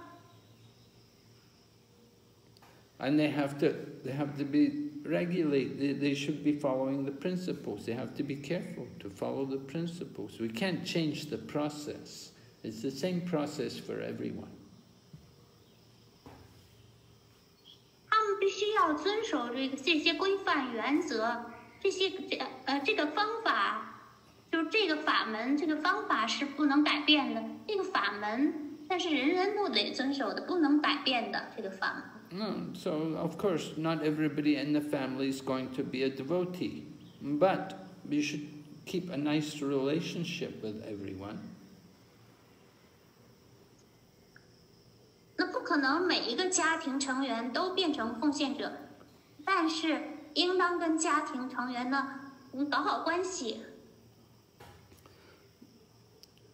And they have to, they have to be regularly, they, they should be following the principles. They have to be careful to follow the principles. We can't change the process. It's the same process for everyone. 必须要遵守这个这些规范原则，这些这呃这个方法，就是这个法门，这个方法是不能改变的。这个法门，但是人人都得遵守的，不能改变的这个法门。No, so of course not everybody in the family is going to be a devotee, but you should keep a nice relationship with everyone. 那不可能每一个家庭成员都变成奉献者，但是应当跟家庭成员呢，嗯，搞好关系。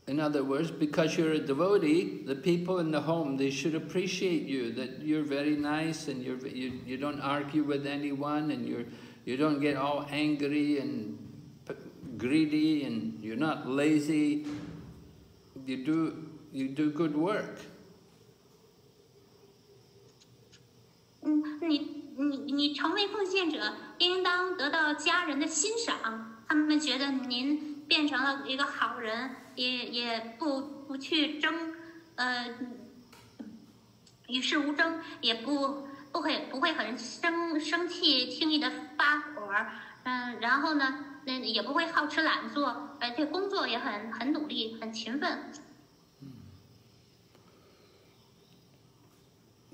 In other words, because you're a devotee, the people in the home, they should appreciate you, that you're very nice and you're, you, you don't argue with anyone and you're, you don't get all angry and p- greedy and you're not lazy. You do, you do good work. 你你你成为奉献者，应当得到家人的欣赏，他们觉得您变成了一个好人，也也不不去争，呃，与世无争，也不不会不会很生生气，轻易的发火儿，嗯，然后呢，那也不会好吃懒做，而且工作也很很努力，很勤奋。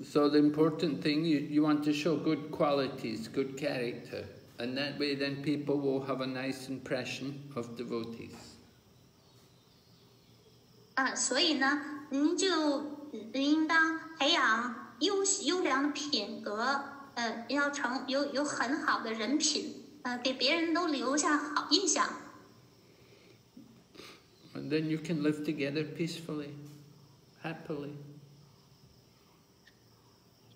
So the important thing, you, you want to show good qualities, good character, and that way then people will have a nice impression of devotees. 啊，所以呢，您就应当培养优优良的品格，呃，要成有有很好的人品，呃，给别人都留下好印象。 And then you can live together peacefully, happily.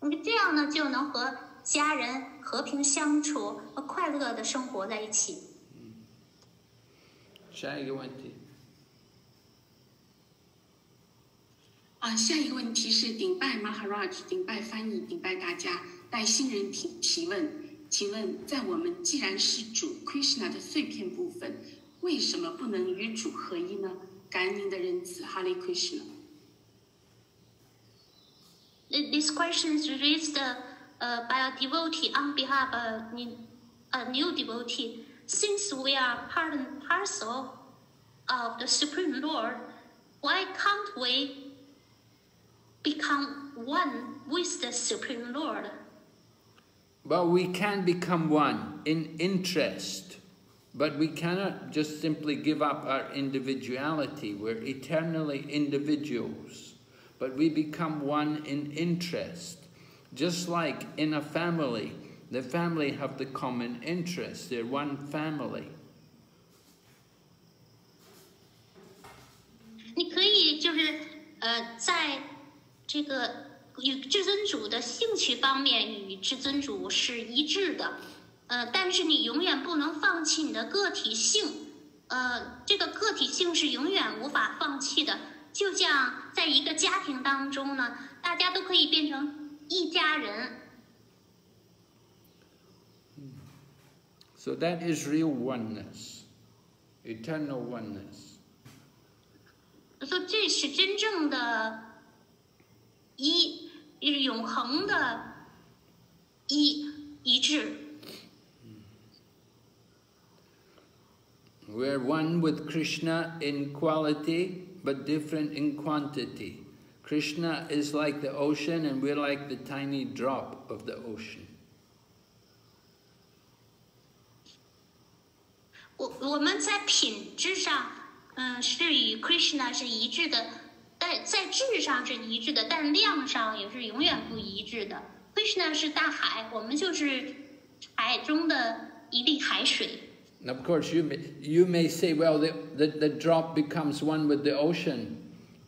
你这样呢就能和家人和平相处，和快乐的生活在一起。下一个问题。啊，下一个问题是顶拜 Maharaj，顶拜翻译，顶拜大家，带新人提提问，请问在我们既然是主 Krishna 的碎片部分，为什么不能与主合一呢？感恩您的仁慈，哈利 Krishna。This question is raised uh, by a devotee on behalf of a new devotee. Since we are part and parcel of the Supreme Lord, why can't we become one with the Supreme Lord? Well, we can become one in interest, but we cannot just simply give up our individuality. We're eternally individuals, but we become one in interest. Just like in a family, the family have the common interest, they're one family. 你可以就是呃，在这个与至尊主的兴趣方面与至尊主是一致的，呃，但是你永远不能放弃你的个体性，呃，这个个体性是永远无法放弃的。 就像在一个家庭当中呢，大家都可以变成一家人，So that is real oneness, eternal oneness. 说这是真正的一，是永恒的一一致。We're one with Krishna in quality, but different in quantity. Krishna is like the ocean, and we're like the tiny drop of the ocean. 我我们在品质上，嗯，是与 Krishna 是一致的，但在质上是一致的，但量上也是永远不一致的。Krishna 是大海，我们就是海中的一粒海水。And of course, you may, you may say, well, the, the, the drop becomes one with the ocean.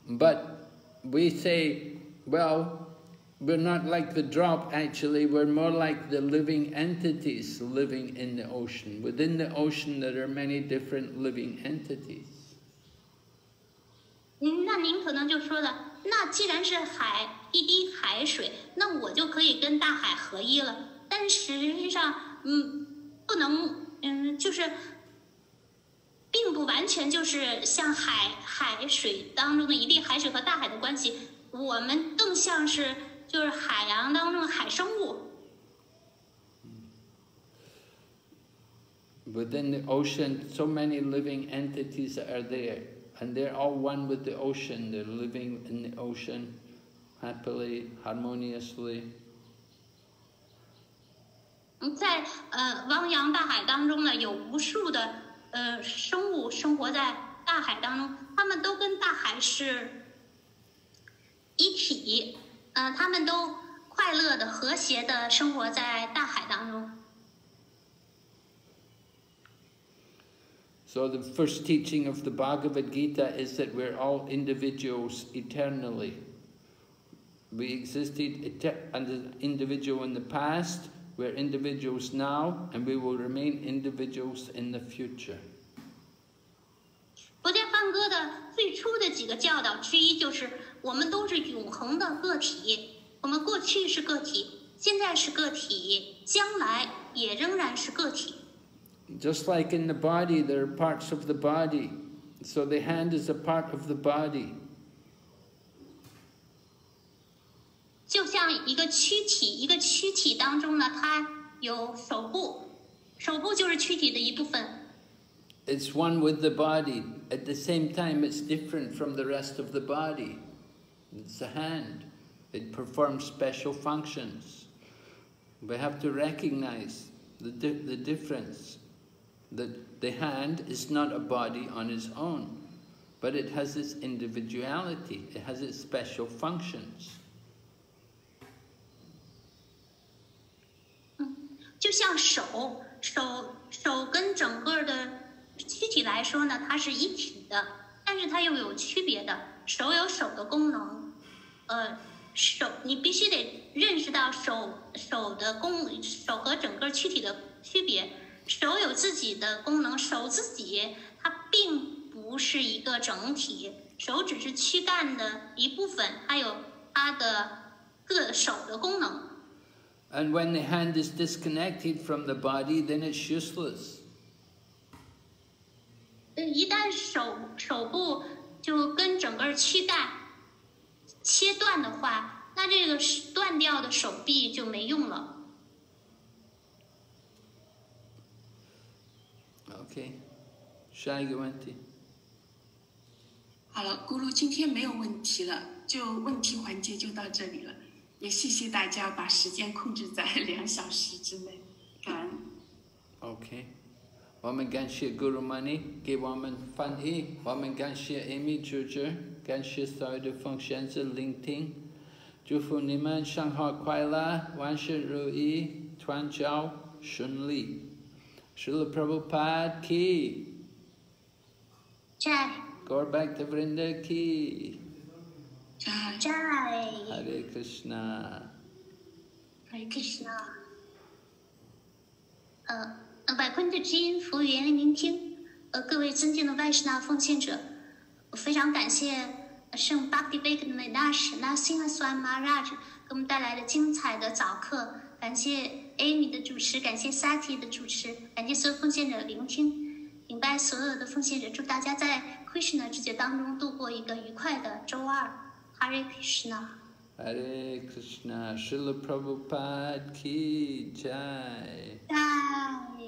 But we say, well, we're not like the drop, actually. We're more like the living entities living in the ocean. Within the ocean, there are many different living entities. 嗯，那您可能就说了，那既然是海一滴海水，那我就可以跟大海合一了。但实际上，嗯，不能， 嗯，就是，并不完全就是像海海水当中的一粒海水和大海的关系，我们更像是就是海洋当中的海生物。 Within the ocean, so many living entities are there. And they're all one with the ocean. They're living in the ocean happily, harmoniously. 在呃汪洋大海当中呢，有无数的呃生物生活在大海当中，它们都跟大海是一体，呃，它们都快乐的、和谐的生活在大海当中。So the first teaching of the Bhagavad Gita is that we're all individuals eternally. We existed et- as an individual in the past, We're individuals now and we will remain individuals in the future. 博伽梵歌的最初的几个教导之一就是：我们都是永恒的个体，我们过去是个体，现在是个体，将来也仍然是个体。Just like in the body, there are parts of the body. So the hand is a part of the body. 就像一个躯体，一个躯体当中呢，它有手部，手部就是躯体的一部分。 It's one with the body. At the same time, it's different from the rest of the body. It's a hand. It performs special functions. We have to recognize the, di- the difference. That the hand is not a body on its own, but it has its individuality. It has its special functions. 就像手，手手跟整个的躯体来说呢，它是一体的，但是它又有区别的。手有手的功能，呃，手，你必须得认识到手手的功手和整个躯体的区别。手有自己的功能，手自己它并不是一个整体，手只是躯干的一部分，还有它的各手的功能。And when the hand is disconnected from the body, then it's useless. 呃，一旦手手部就跟整个躯干切断的话，那这个断掉的手臂就没用了。Okay. Shai Gawanti. 好了，咕噜今天没有问题了，就问题环节就到这里了。也谢谢大家把时间控制在 两小时之内，感恩。OK。我们感谢 Guru Mani 给我们翻译，我们感谢 Amy 主持，感谢所有的奉献者聆听，祝福你们生活快乐，万事如意，传教顺利。是了 Prabhupada 在。Go back to Brenda Key 在在 Hare Krishna. Hare Krishna。呃，呃，百坤的知音服务员聆听，呃，各位尊敬的外士那奉献者，我非常感谢圣巴迪贝克的美大使那辛哈斯万马拉给我们带来的精彩的早课，感谢 Amy 的主持，感谢 Sati 的主持，感谢所有奉献者的聆听，明白所有的奉献者，祝大家在 Krishna 之节当中度过一个愉快的周二，Hare Krishna。Hare Krishna. Srila Prabhupada Ki Jai. 在。